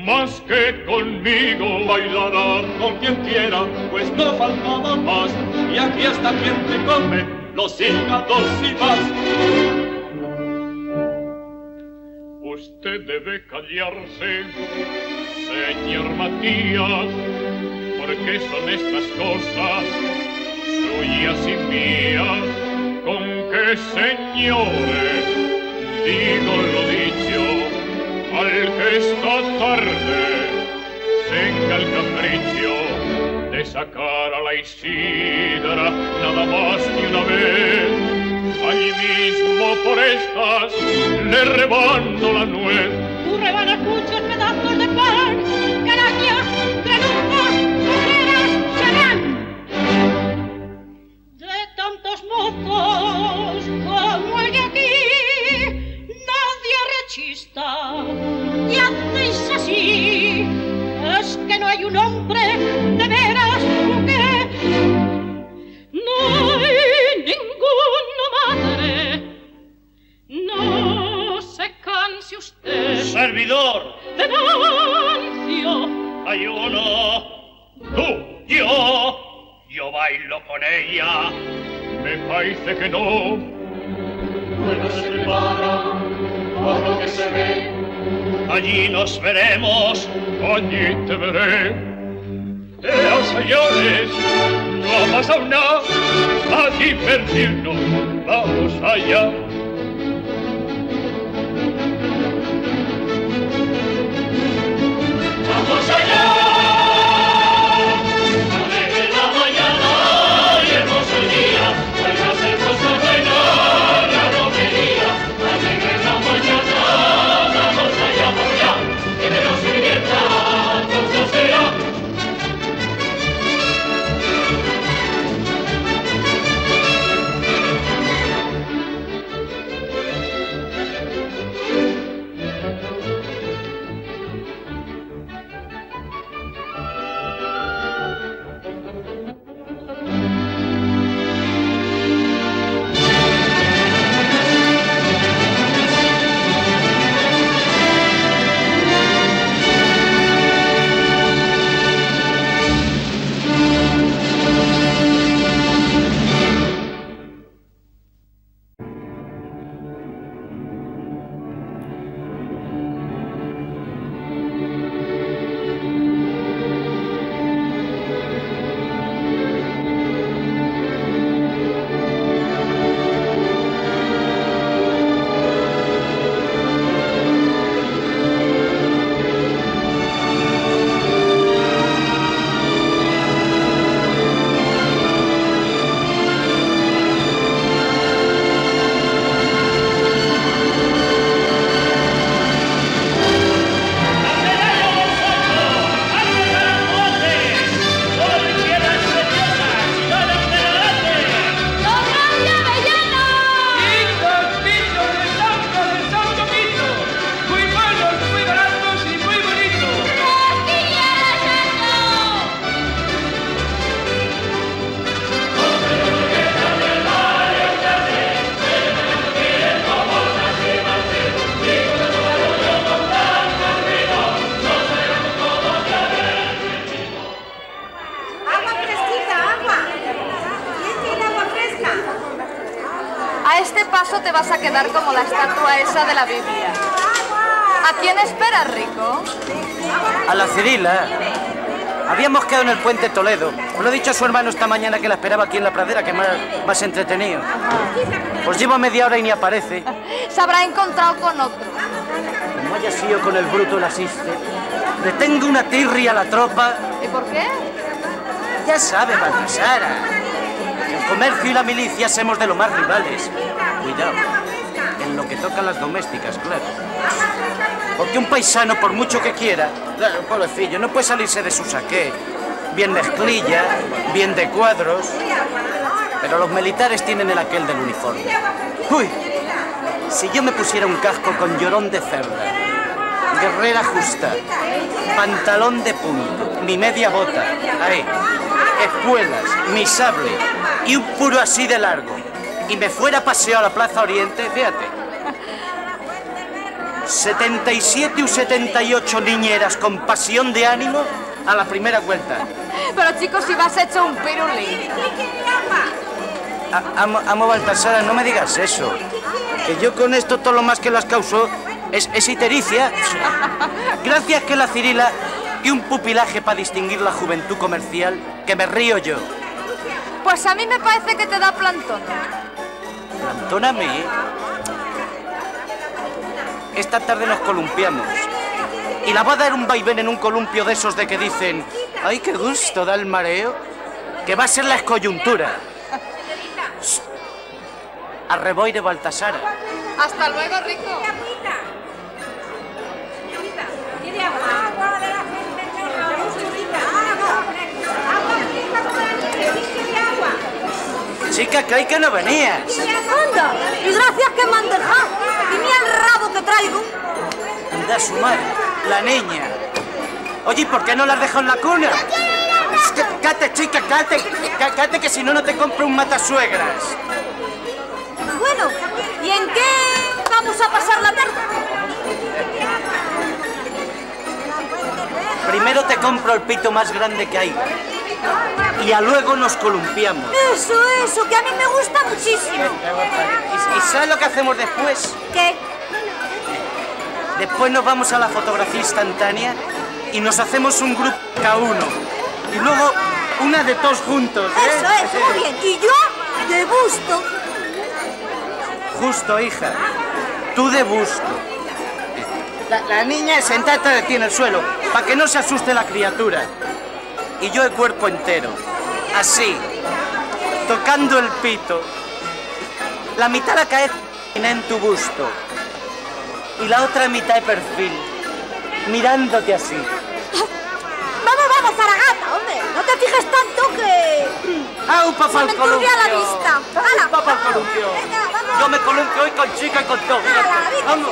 Speaker 7: más que conmigo.
Speaker 8: bailará con quien quiera, pues no faltaba más. Y aquí está quien te come los hígados y más.
Speaker 7: usted debe callarse, señor Matías, porque son estas cosas suyas y mías, con que señores digo lo dicho, al que esta tarde tenga el capricho de sacar a la Isidra nada más que una vez. Allí mismo por estas le rebando la nuez.
Speaker 18: Tú rebanas muchos pedazos de pan, carañas, granujas, mujeres serán. De tantos mozos como hay aquí, nadie rechista. Y hacéis así, es que no hay un hombre de veras que no hay ninguno madre. No se canse usted.
Speaker 8: Servidor,
Speaker 18: Venancio.
Speaker 8: hay uno. Tú, yo. Yo bailo con ella.
Speaker 7: Me parece que no.
Speaker 8: Luego se prepara por lo que se ve. Allí nos veremos.
Speaker 7: Allí te veré. Pero señores, no ha pasado nada. A divertirnos. Vamos allá.
Speaker 16: Vas a quedar como la estatua esa de la Biblia. ¿A quién esperas, Rico?
Speaker 1: A la Cirila. Habíamos quedado en el puente Toledo. Lo ha dicho a su hermano esta mañana que la esperaba aquí en la pradera, que más, más entretenido. Pues llevo media hora y ni aparece.
Speaker 16: Se habrá encontrado con otro.
Speaker 1: Como haya sido con el bruto el asiste. Le tengo una tirria a la tropa.
Speaker 16: ¿Y por qué?
Speaker 1: Ya sabe, Baltasara. El comercio y la milicia somos de lo más rivales. Cuidado. En lo que toca a las domésticas, claro. Porque un paisano, por mucho que quiera, claro, pobrecillo, no puede salirse de su saqué. Bien de esclilla, bien de cuadros. Pero los militares tienen el aquel del uniforme. Uy, si yo me pusiera un casco con llorón de cerda, guerrera justa, pantalón de punto, mi media bota, ahí, espuelas, mi sable y un puro así de largo, y me fuera a paseo a la Plaza Oriente, fíjate. 77 u 78 niñeras con pasión de ánimo a la primera vuelta.
Speaker 16: Pero chicos, si vas hecho un pirulín.
Speaker 1: A- amo, amo Baltasara, no me digas eso. Que yo con esto todo lo más que las causó Es, es itericia. Gracias que la Cirila y un pupilaje para distinguir la juventud comercial, que me río yo.
Speaker 16: Pues a mí me parece que te da plantón.
Speaker 1: Mí. Esta tarde nos columpiamos. Y la va a dar un vaivén en un columpio de esos de que dicen, ¡ay, qué gusto da el mareo! Que va a ser la escoyuntura. Arreboy de Baltasara.
Speaker 16: Hasta luego, Rico.
Speaker 19: ¿Quiere agua? Agua de la gente, agua. Agua fresca como la nieve, ¿quiere agua?
Speaker 1: Chica, creí que no venías.
Speaker 20: Anda, y gracias que me han dejado. Y mira el rabo que traigo.
Speaker 1: Anda, su madre, la niña. Oye, ¿y por qué no la has dejado en la cuna? Cállate, chica, cállate, cá- cállate, que si no, no te compro un matasuegras.
Speaker 20: Bueno, ¿y en qué vamos a pasar la tarde?
Speaker 1: Primero te compro el pito más grande que hay. Y a luego nos columpiamos.
Speaker 20: Eso, eso, que a mí me gusta muchísimo.
Speaker 1: ¿Y, y sabes lo que hacemos después?
Speaker 20: ¿Qué?
Speaker 1: Después nos vamos a la fotografía instantánea y nos hacemos un grupo cada uno. Y luego una de todos juntos. ¿eh?
Speaker 20: Eso, eso, muy bien. Y yo, de gusto.
Speaker 1: Justo, hija. Tú de busto. La, la niña sentada ti en el suelo, para que no se asuste la criatura. Y yo el cuerpo entero. Así. Tocando el pito. La mitad la cae en tu busto. Y la otra mitad de perfil. Mirándote así.
Speaker 20: Vamos, vamos, Zaragata, hombre. No te fijes tanto que...
Speaker 1: ¡Au, papá
Speaker 20: Se
Speaker 1: el
Speaker 20: me enturbia la
Speaker 1: columpio!
Speaker 20: vista.
Speaker 1: ¡Au,
Speaker 20: ¡Hala!
Speaker 1: papá el columpio! Yo me columpio hoy con chica y con todo. vamos.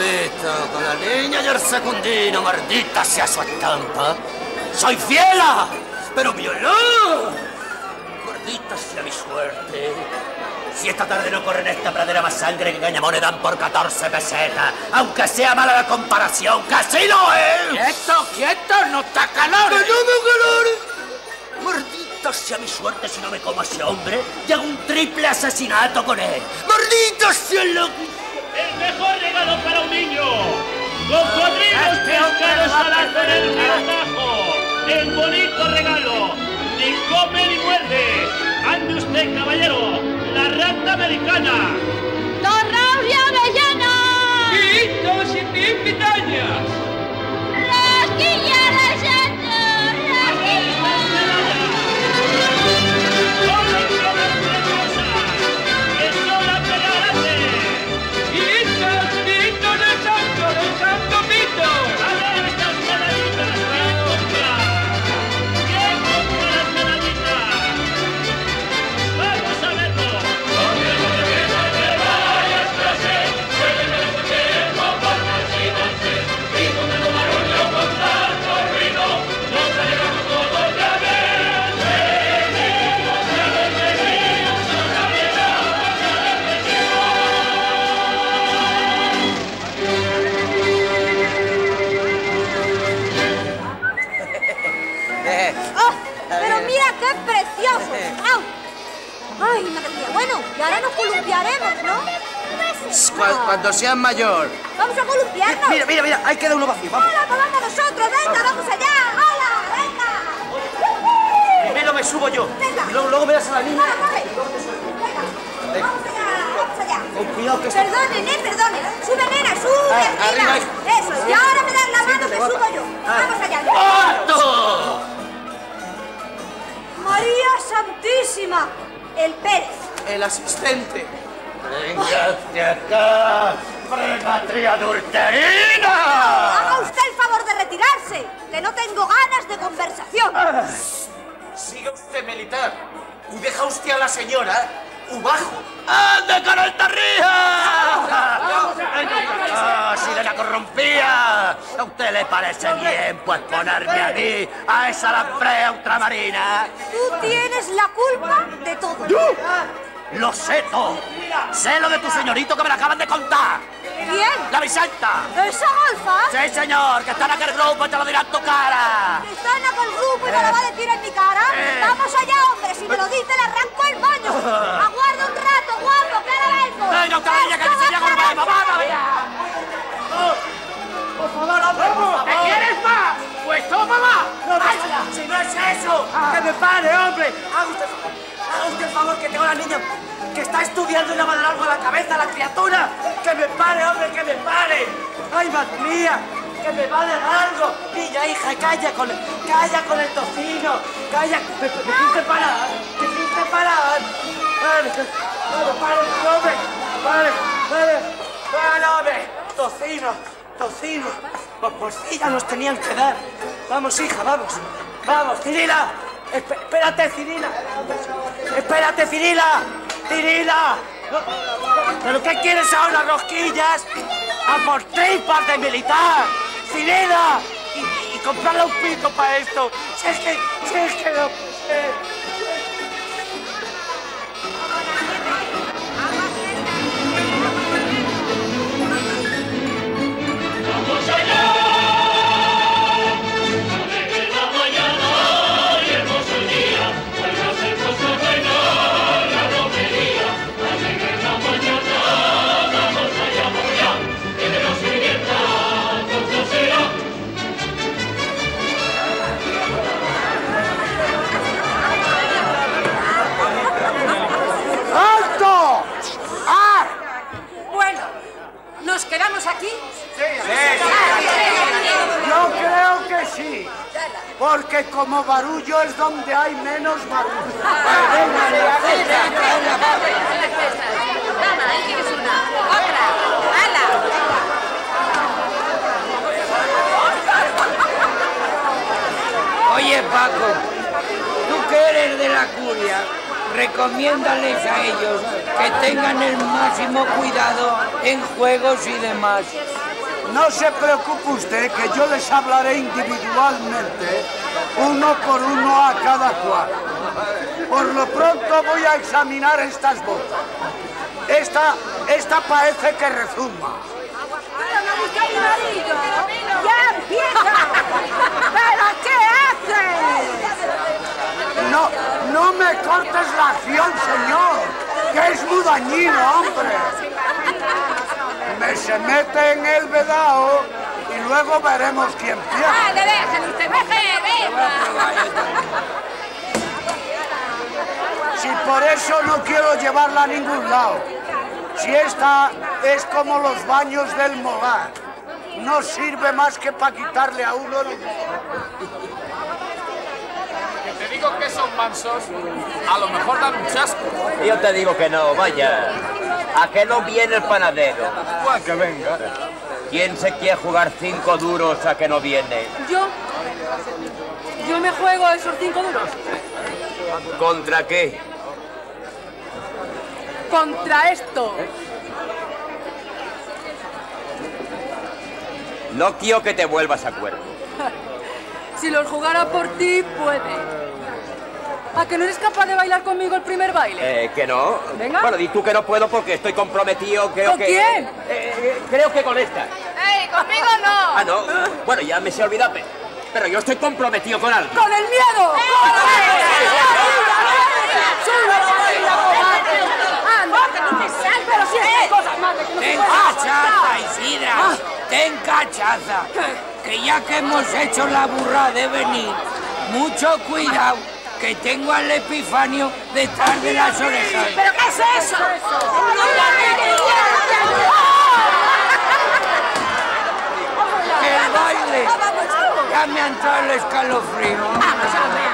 Speaker 5: He visto, con la niña y el secundino, maldita sea su estampa. ¡Soy fiela! ¡Pero violó! Maldita sea mi suerte. Si esta tarde no corre en esta pradera más sangre que Cañamón le dan por 14 pesetas, aunque sea mala la comparación, que así no es.
Speaker 21: ¡Quieto, quieto! ¡No está calor!
Speaker 5: ¡Que no calor! Maldita sea mi suerte si no me como a ese hombre y hago un triple asesinato con él. ¡Maldita sea lo
Speaker 8: El mejor regalo para un niño. Cocodrilos pescados al arco en el río Tajo. El bonito regalo. Ni come ni muerde. Ande usted, caballero. La rata americana.
Speaker 2: ¡Torrauria avellana!
Speaker 7: ¡Pitos y pipitañas!
Speaker 2: ¡Rosquilla
Speaker 1: esa lambrea ultramarina?
Speaker 2: Tú tienes la culpa de todo.
Speaker 1: ¡Lo sé todo! ¡Sé lo de tu señorito que me lo acaban de contar!
Speaker 2: ¿Quién?
Speaker 1: ¡La Vicenta!
Speaker 2: ¿Esa golfa?
Speaker 1: ¡Sí, señor! ¡Que está en aquel grupo y te lo dirá en tu cara!
Speaker 2: Está en aquel grupo y me lo va a decir en mi cara.
Speaker 1: Eh.
Speaker 2: Vamos allá,
Speaker 1: es eso! ¡Que me pare, hombre! ¡Haga usted, haga usted el favor que tengo a la niña que está estudiando y le va a dar algo a la cabeza la criatura! ¡Que me pare, hombre, que me pare! ¡Ay, madre mía! ¡Que me va a dar algo! Niña, hija, calla con el, calla con el tocino! ¡Calla! ¡Me, me hiciste parar! ¡Me hiciste parar! ¡Pare, pare, pare, hombre! ¡Pare, pare! ¡Pare, hombre! ¡Tocino! ¡Tocino! Pues, pues sí, ya nos tenían que dar. Vamos, hija, vamos. Vamos, Cirila. Espérate, Cirila. Espérate, Cirila. Cirila. ¿Pero qué quieres ahora, rosquillas? A por tripas de militar. Cirila. Y, y comprarle un pico para esto. Si es que, si es que no... eh,
Speaker 22: ¿nos quedamos aquí?
Speaker 12: Yo creo que sí. Porque como barullo es donde hay menos barullo.
Speaker 16: Dama, ahí tienes una. Otra.
Speaker 9: Oye, Paco, tú que eres de la curia, recomiéndales a ellos que tengan el máximo cuidado en juegos y demás.
Speaker 12: No se preocupe usted que yo les hablaré individualmente, uno por uno a cada cual. Por lo pronto voy a examinar estas botas. Esta, esta parece que rezuma.
Speaker 22: ¡Ya empieza! ¿Pero qué haces?
Speaker 12: No, no me cortes la acción, señor, que es muy dañino, hombre. Me se mete en el vedao y luego veremos quién pierde.
Speaker 22: ¡Vale, dejen usted! ¡Deje,
Speaker 12: Si por eso no quiero llevarla a ningún lado. Si esta es como los baños del molar. No sirve más que para quitarle a uno el...
Speaker 10: Digo que son mansos, a lo mejor dan un chasco.
Speaker 23: Yo te digo que no, vaya. ¿A qué no viene el panadero?
Speaker 10: Pues que venga.
Speaker 23: ¿Quién se quiere jugar cinco duros a que no viene?
Speaker 14: Yo. Yo me juego esos cinco duros.
Speaker 23: ¿Contra qué?
Speaker 14: Contra esto.
Speaker 23: No quiero que te vuelvas a cuerpo.
Speaker 14: Si los jugara por ti, puede. ¿A que no eres capaz de bailar conmigo el primer baile?
Speaker 23: Eh, ¿Que no?
Speaker 14: Venga.
Speaker 23: Bueno, di tú que no puedo porque estoy comprometido, creo
Speaker 14: ¿Con
Speaker 23: que...
Speaker 14: quién?
Speaker 23: Eh, eh, creo que con esta.
Speaker 16: ¡Ey, conmigo no!
Speaker 23: Ah, no. Bueno, ya me se olvidado, pe- pero yo estoy comprometido con alguien.
Speaker 14: ¡Con el miedo!
Speaker 9: Ten cachaza. Isidra.
Speaker 14: Ah.
Speaker 9: Ten cachaza. Que ya que hemos hecho la burra de venir, mucho cuidado, que tengo al Epifanio detrás de las orejas.
Speaker 22: ¿Pero qué es eso?
Speaker 9: El baile. Ya me ha entrado el escalofrío.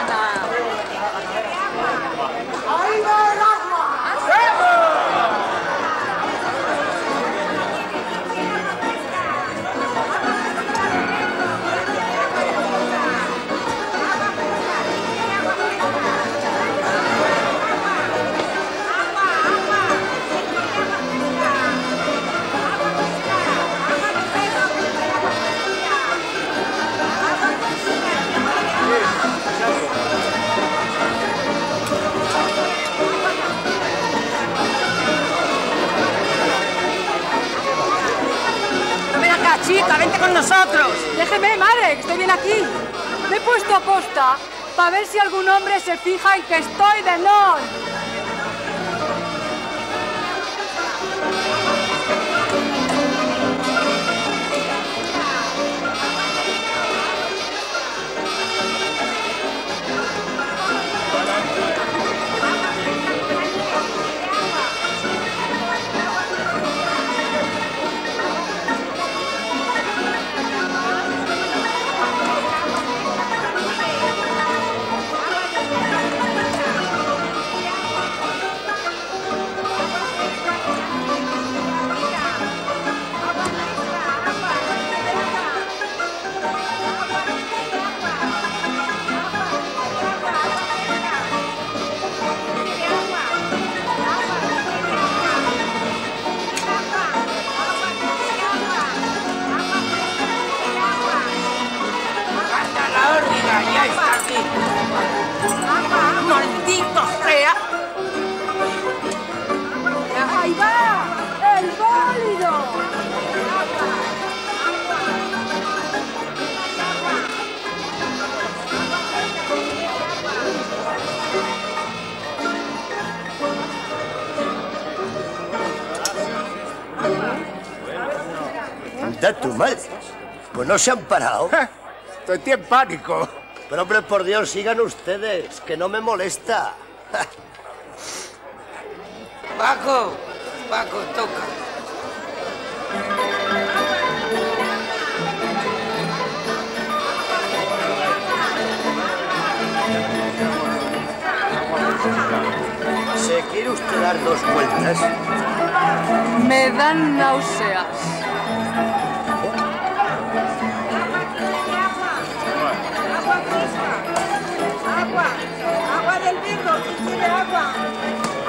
Speaker 15: Con nosotros.
Speaker 14: Déjeme, madre, que estoy bien aquí. Me he puesto a posta para ver si algún hombre se fija en que estoy de non.
Speaker 11: No se han parado.
Speaker 10: Estoy en pánico.
Speaker 11: Pero hombre, por Dios, sigan ustedes, que no me molesta.
Speaker 9: Paco, Paco, toca.
Speaker 11: ¿Se quiere usted dar dos vueltas?
Speaker 14: Me dan náuseas.
Speaker 24: Agua?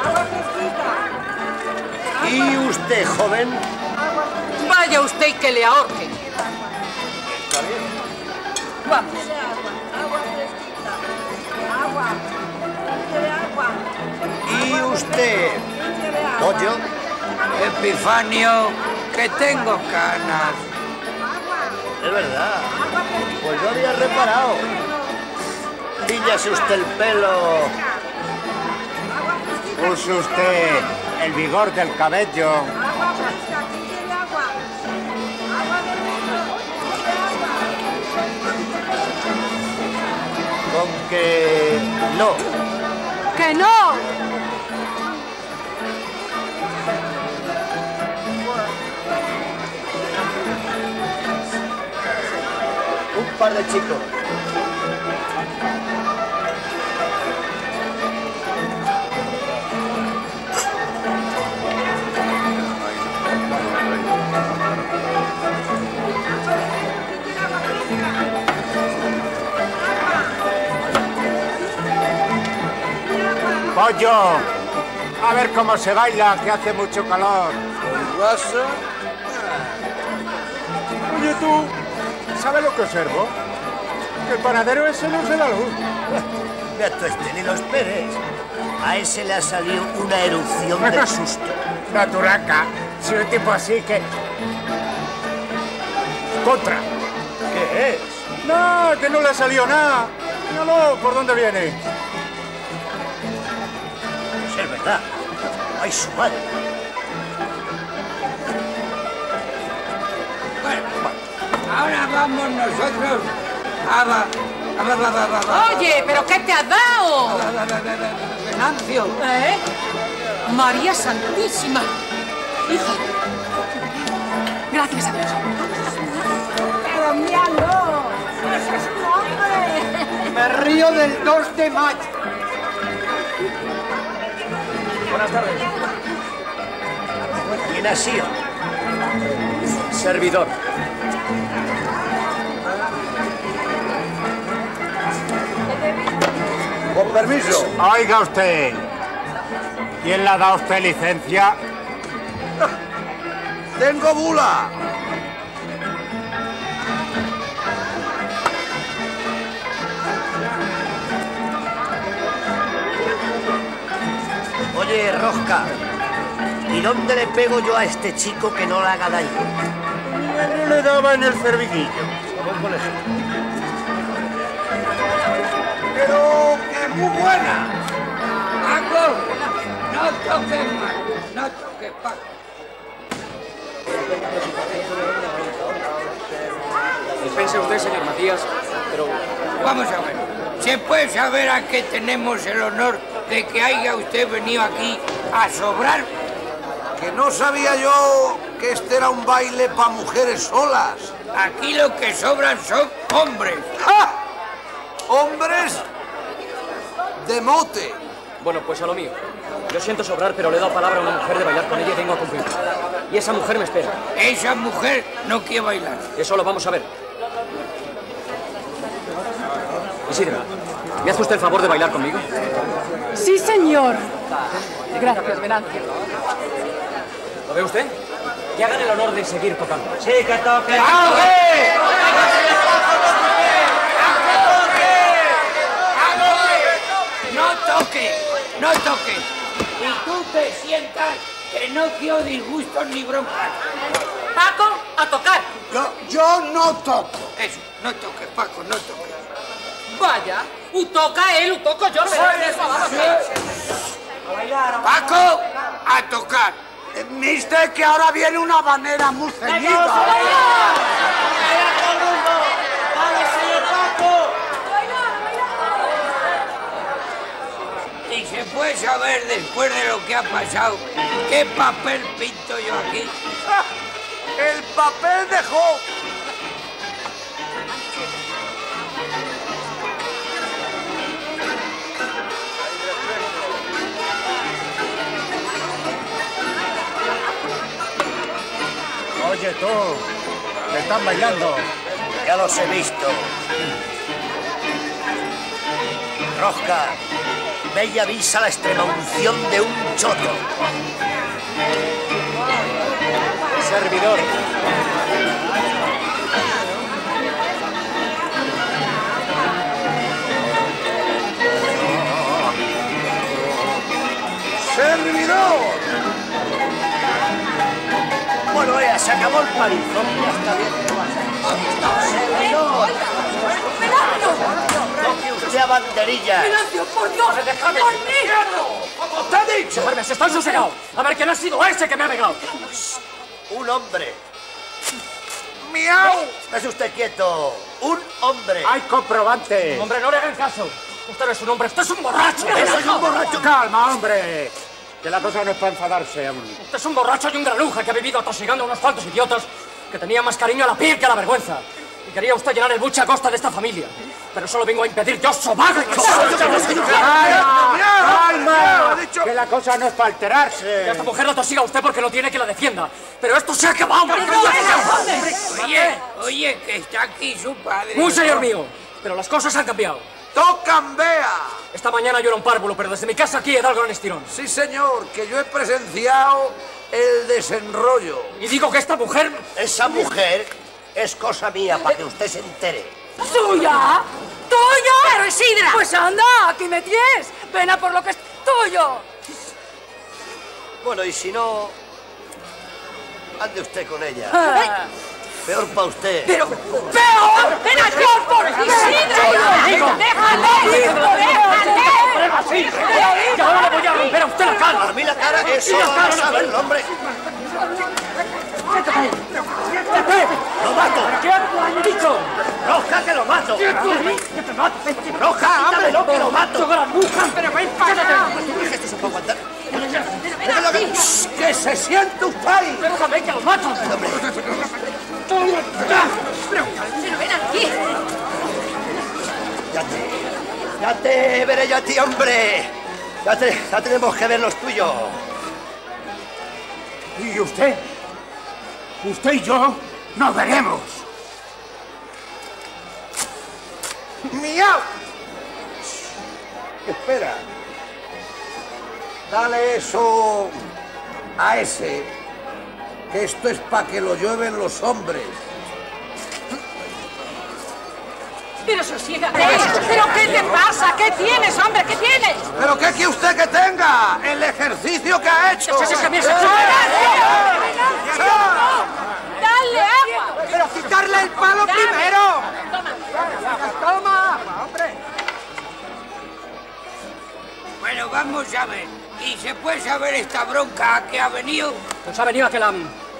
Speaker 24: Agua fresquita.
Speaker 11: ¿Y usted, joven?
Speaker 13: Vaya usted y que le ahorque. Vamos.
Speaker 24: ¿Quiere agua? Agua fresquita. Agua. ¿Quién quiere agua?
Speaker 11: ¿Y usted, pollo?
Speaker 9: Epifanio, que tengo canas.
Speaker 11: Es verdad. Pues no había reparado. Píllase usted el pelo.
Speaker 10: Use usted el vigor del cabello.
Speaker 11: Con que no.
Speaker 14: ¡Que no!
Speaker 11: Un par de chicos.
Speaker 10: Pollo, a ver cómo se baila, que hace mucho calor.
Speaker 3: ¿Raza?
Speaker 10: Oye tú, ¿sabes lo que observo? Que el panadero ese no se da luz.
Speaker 11: Este, ni lo esperes. A ese le ha salido una erupción de susto.
Speaker 10: La turaca, si un tipo así que... Contra.
Speaker 11: ¿Qué es?
Speaker 10: No, que no le ha salido nada. Míralo, ¿por dónde viene?
Speaker 11: Verdad. Ay, su madre.
Speaker 9: Ahora vamos nosotros a... va- a va-
Speaker 13: Oye, ¿pero qué te ha dado?
Speaker 9: Venancio.
Speaker 13: ¿Eh? María Santísima. Hija. Gracias a Dios.
Speaker 24: Pero míralo. ¡Ese es un hombre!
Speaker 15: Me río del 2 de mayo.
Speaker 17: Buenas tardes.
Speaker 11: ¿Quién ha sido?
Speaker 17: Servidor.
Speaker 3: Con permiso.
Speaker 10: Oiga usted. ¿Quién le ha dado usted licencia?
Speaker 3: ¡Tengo bula!
Speaker 11: Oye, Rosca, ¿y dónde le pego yo a este chico que no le haga daño?
Speaker 10: no le daba en el cerviguillo.
Speaker 3: Pero que muy buena.
Speaker 9: Paco, no toques más, no toques, Paco.
Speaker 17: Dispense usted, señor Matías, pero...
Speaker 9: Vamos a ver. ¿Se puede saber a qué tenemos el honor de que haya usted venido aquí a sobrar?
Speaker 3: Que no sabía yo que este era un baile para mujeres solas.
Speaker 9: Aquí lo que sobran son hombres.
Speaker 3: ¡Ja! Hombres de mote.
Speaker 17: Bueno, pues a lo mío. Yo siento sobrar, pero le he dado palabra a una mujer de bailar con ella y vengo a cumplir. Y esa mujer me espera.
Speaker 9: Esa mujer no quiere bailar.
Speaker 17: Eso lo vamos a ver. Isidra, ¿me hace usted el favor de bailar conmigo?
Speaker 14: Sí, señor. Gracias, Venancio.
Speaker 17: ¿Lo ve usted? Y hagan el honor de seguir tocando.
Speaker 11: Sí, que toque.
Speaker 9: No toque, no toque. Y tú te sientas que no quiero disgustos ni broncas.
Speaker 13: Paco, a tocar.
Speaker 12: Yo, yo no toco.
Speaker 9: Eso, no toques, Paco, no toques.
Speaker 13: Vaya, u toca él, u toco yo. pero eso, vamos,
Speaker 9: Paco, a tocar.
Speaker 12: Eh, Mister, que ahora viene una banera muy ceñida.
Speaker 9: Y se puede saber después de lo que ha pasado qué papel pinto yo aquí.
Speaker 3: El papel de
Speaker 10: Oye, tú, que están bailando.
Speaker 11: Ya los he visto. Rosca, y avisa la extrema unción de un choto.
Speaker 17: Servidor.
Speaker 3: ¡Servidor!
Speaker 11: Bueno, ya se acabó el parizón, ya está bien. ¡Servidor! ¡Toque usted a banderilla!
Speaker 13: Venancio, por Dios,
Speaker 17: ¡Déjame!
Speaker 13: conmigo.
Speaker 17: ¡Como te he dicho! Duermes, están sosegados. A ver quién ha sido ese que me ha pegado.
Speaker 11: Un hombre.
Speaker 3: ¡Miau!
Speaker 11: Esté usted quieto. Un hombre.
Speaker 10: ¡Hay comprobante!
Speaker 17: Hombre, no le hagan caso. Usted no es un hombre, usted es un borracho.
Speaker 11: Es un borracho.
Speaker 10: ¡Calma, hombre! Que la cosa no es para enfadarse aún.
Speaker 17: Usted es un borracho y un granuja que ha vivido atosigando a unos cuantos idiotas que tenían más cariño a la piel que a la vergüenza. Y quería usted llenar el buche a costa de esta familia. Pero solo vengo a impedir yo sobago.
Speaker 10: ¡Calma! ¡Calma! Que la cosa no es para alterarse.
Speaker 17: Que esta mujer la tosiga a usted porque no tiene que la defienda. Pero esto se ha acabado.
Speaker 9: Oye, oye, que está aquí su padre.
Speaker 17: Muy señor mío. Pero las cosas han cambiado.
Speaker 3: ¡Tocan vea!
Speaker 17: Esta mañana yo era un párvulo, pero desde mi casa aquí he dado el gran estirón.
Speaker 3: Sí, señor, que yo he presenciado el desenrollo.
Speaker 17: Y digo que esta mujer...
Speaker 11: Esa mujer es cosa mía, para que usted se entere.
Speaker 14: ¿Suya? ¿Tuyo?
Speaker 13: Pero Isidra.
Speaker 14: Pues anda, aquí me tienes. Ven a por lo que es tuyo.
Speaker 11: Bueno, y si no... Ande usted con ella.
Speaker 14: Ah.
Speaker 11: Peor para usted.
Speaker 14: Pero, peor.
Speaker 13: ¡Ven aquí, por Isidra!
Speaker 14: ¡Déjale! ¡Déjale!
Speaker 17: ¡Así! ¡Y ahora le voy a romper a usted la cara!
Speaker 11: A mí la cara, eso no va a saberlo, hombre. ¡Lo mato!
Speaker 17: ¿Qué han dicho?
Speaker 11: ¡Roja, que lo mato!
Speaker 17: ¡Que te mato!
Speaker 11: ¡Roja, ábrelo, que lo mato!
Speaker 17: granuja!
Speaker 14: Pero ven para acá.
Speaker 11: Esto se puede aguantar.
Speaker 3: Que, que se siente usted ahí.
Speaker 17: ¡Déjame que lo mato!
Speaker 13: Pero ven aquí.
Speaker 11: Ya te... Ya te veré yo a ti, hombre. Ya, te, ya tenemos que ver los tuyos.
Speaker 10: ¿Y usted? Usted y yo nos veremos.
Speaker 3: ¡Miau! Espera. Dale eso a ese, que esto es para que lo llueven los hombres.
Speaker 13: Pero sosiégate. ¿Pero qué te pasa? ¿Qué tienes, hombre? ¿Qué tienes?
Speaker 3: ¿Pero qué quiere usted que tenga? El ejercicio que ha hecho.
Speaker 17: ¡Ese es que!
Speaker 13: ¡Dale agua!
Speaker 15: quitarle el palo primero!
Speaker 13: Toma.
Speaker 15: ¡Toma! ¡Hombre!
Speaker 9: Bueno, vamos a ver. ¿Y se puede saber esta bronca a qué ha venido?
Speaker 17: Pues ha venido a que la...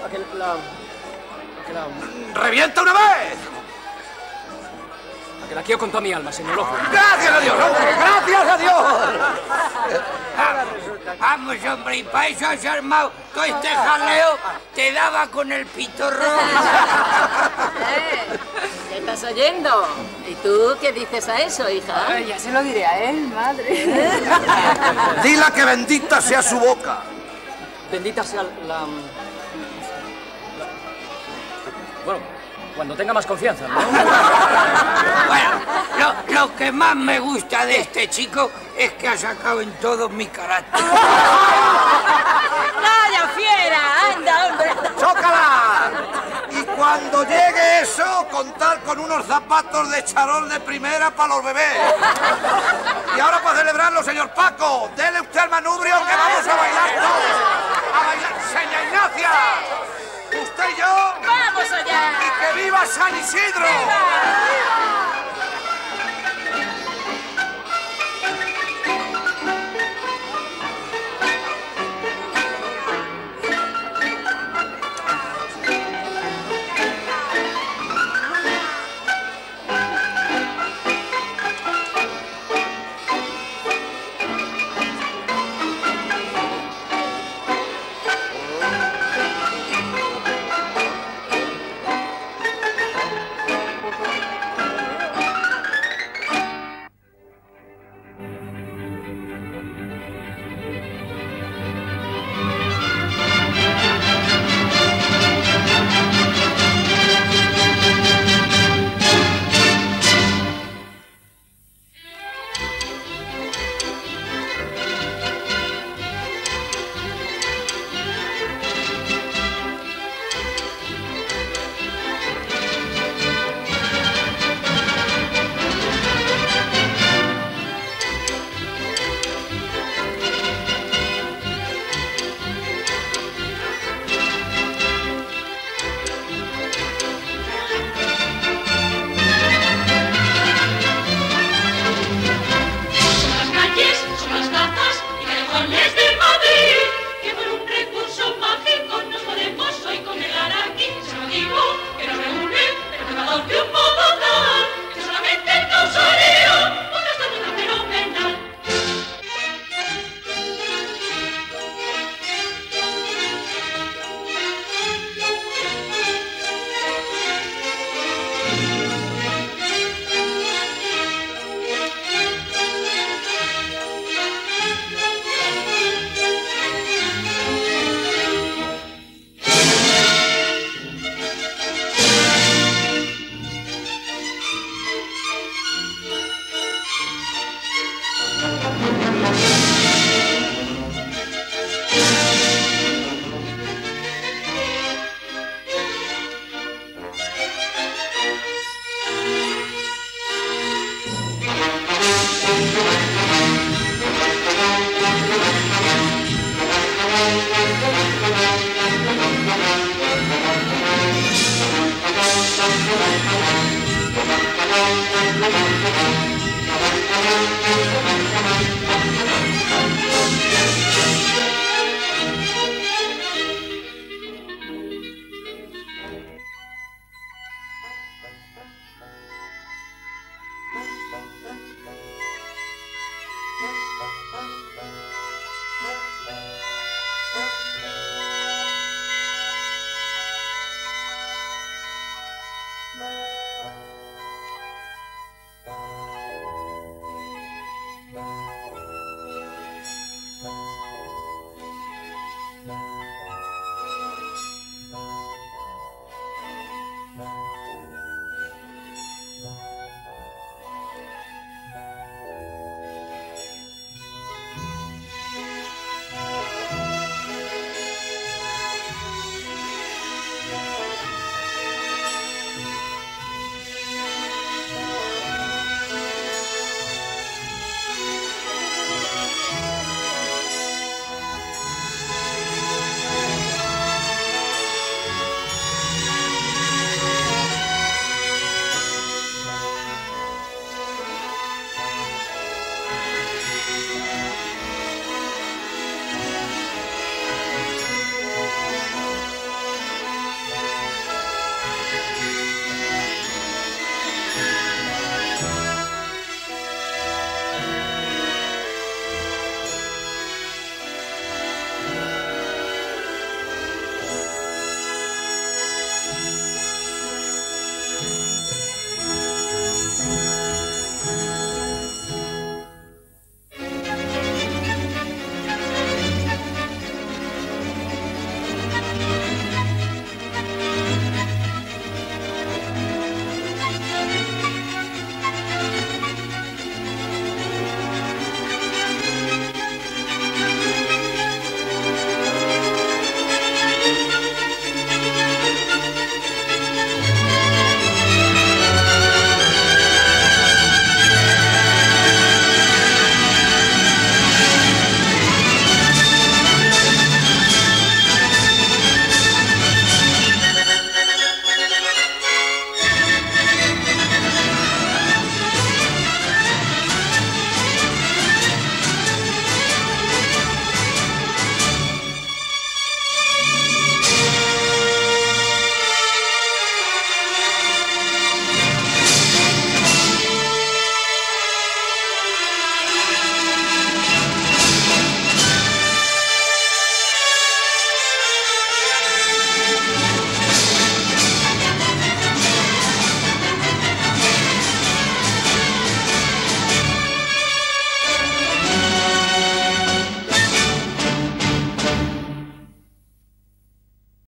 Speaker 17: a que la... a que la...
Speaker 3: ¡Revienta una vez!
Speaker 17: a que la quiero con toda mi alma, señor Ojo.
Speaker 3: ¡Gracias a Dios, hombre! ¡Gracias a Dios!
Speaker 9: Vamos, hombre, y para eso has armado todo este jaleo, te daba con el pitorro.
Speaker 13: Eh, ¿Qué estás oyendo? ¿Y tú qué dices a eso, hija?
Speaker 14: ya se lo diré a él, madre.
Speaker 3: Dila que bendita sea su boca.
Speaker 17: Bendita sea la... Bueno, cuando tenga más confianza, ¿no?
Speaker 9: Bueno, lo, lo que más me gusta de este chico es que ha sacado en todo mi carácter.
Speaker 13: ¡Calla, fiera! ¡Anda, hombre!
Speaker 3: ¡Chócala! Y cuando llegue eso, contar con unos zapatos de charol de primera para los bebés. Y ahora para celebrarlo, señor Paco, dele usted al manubrio que vamos a bailar todos. A bailar. ¡Seña Ignacia! ¡Usted y yo!
Speaker 13: ¡Vamos allá!
Speaker 3: ¡Y que viva San Isidro!
Speaker 18: Son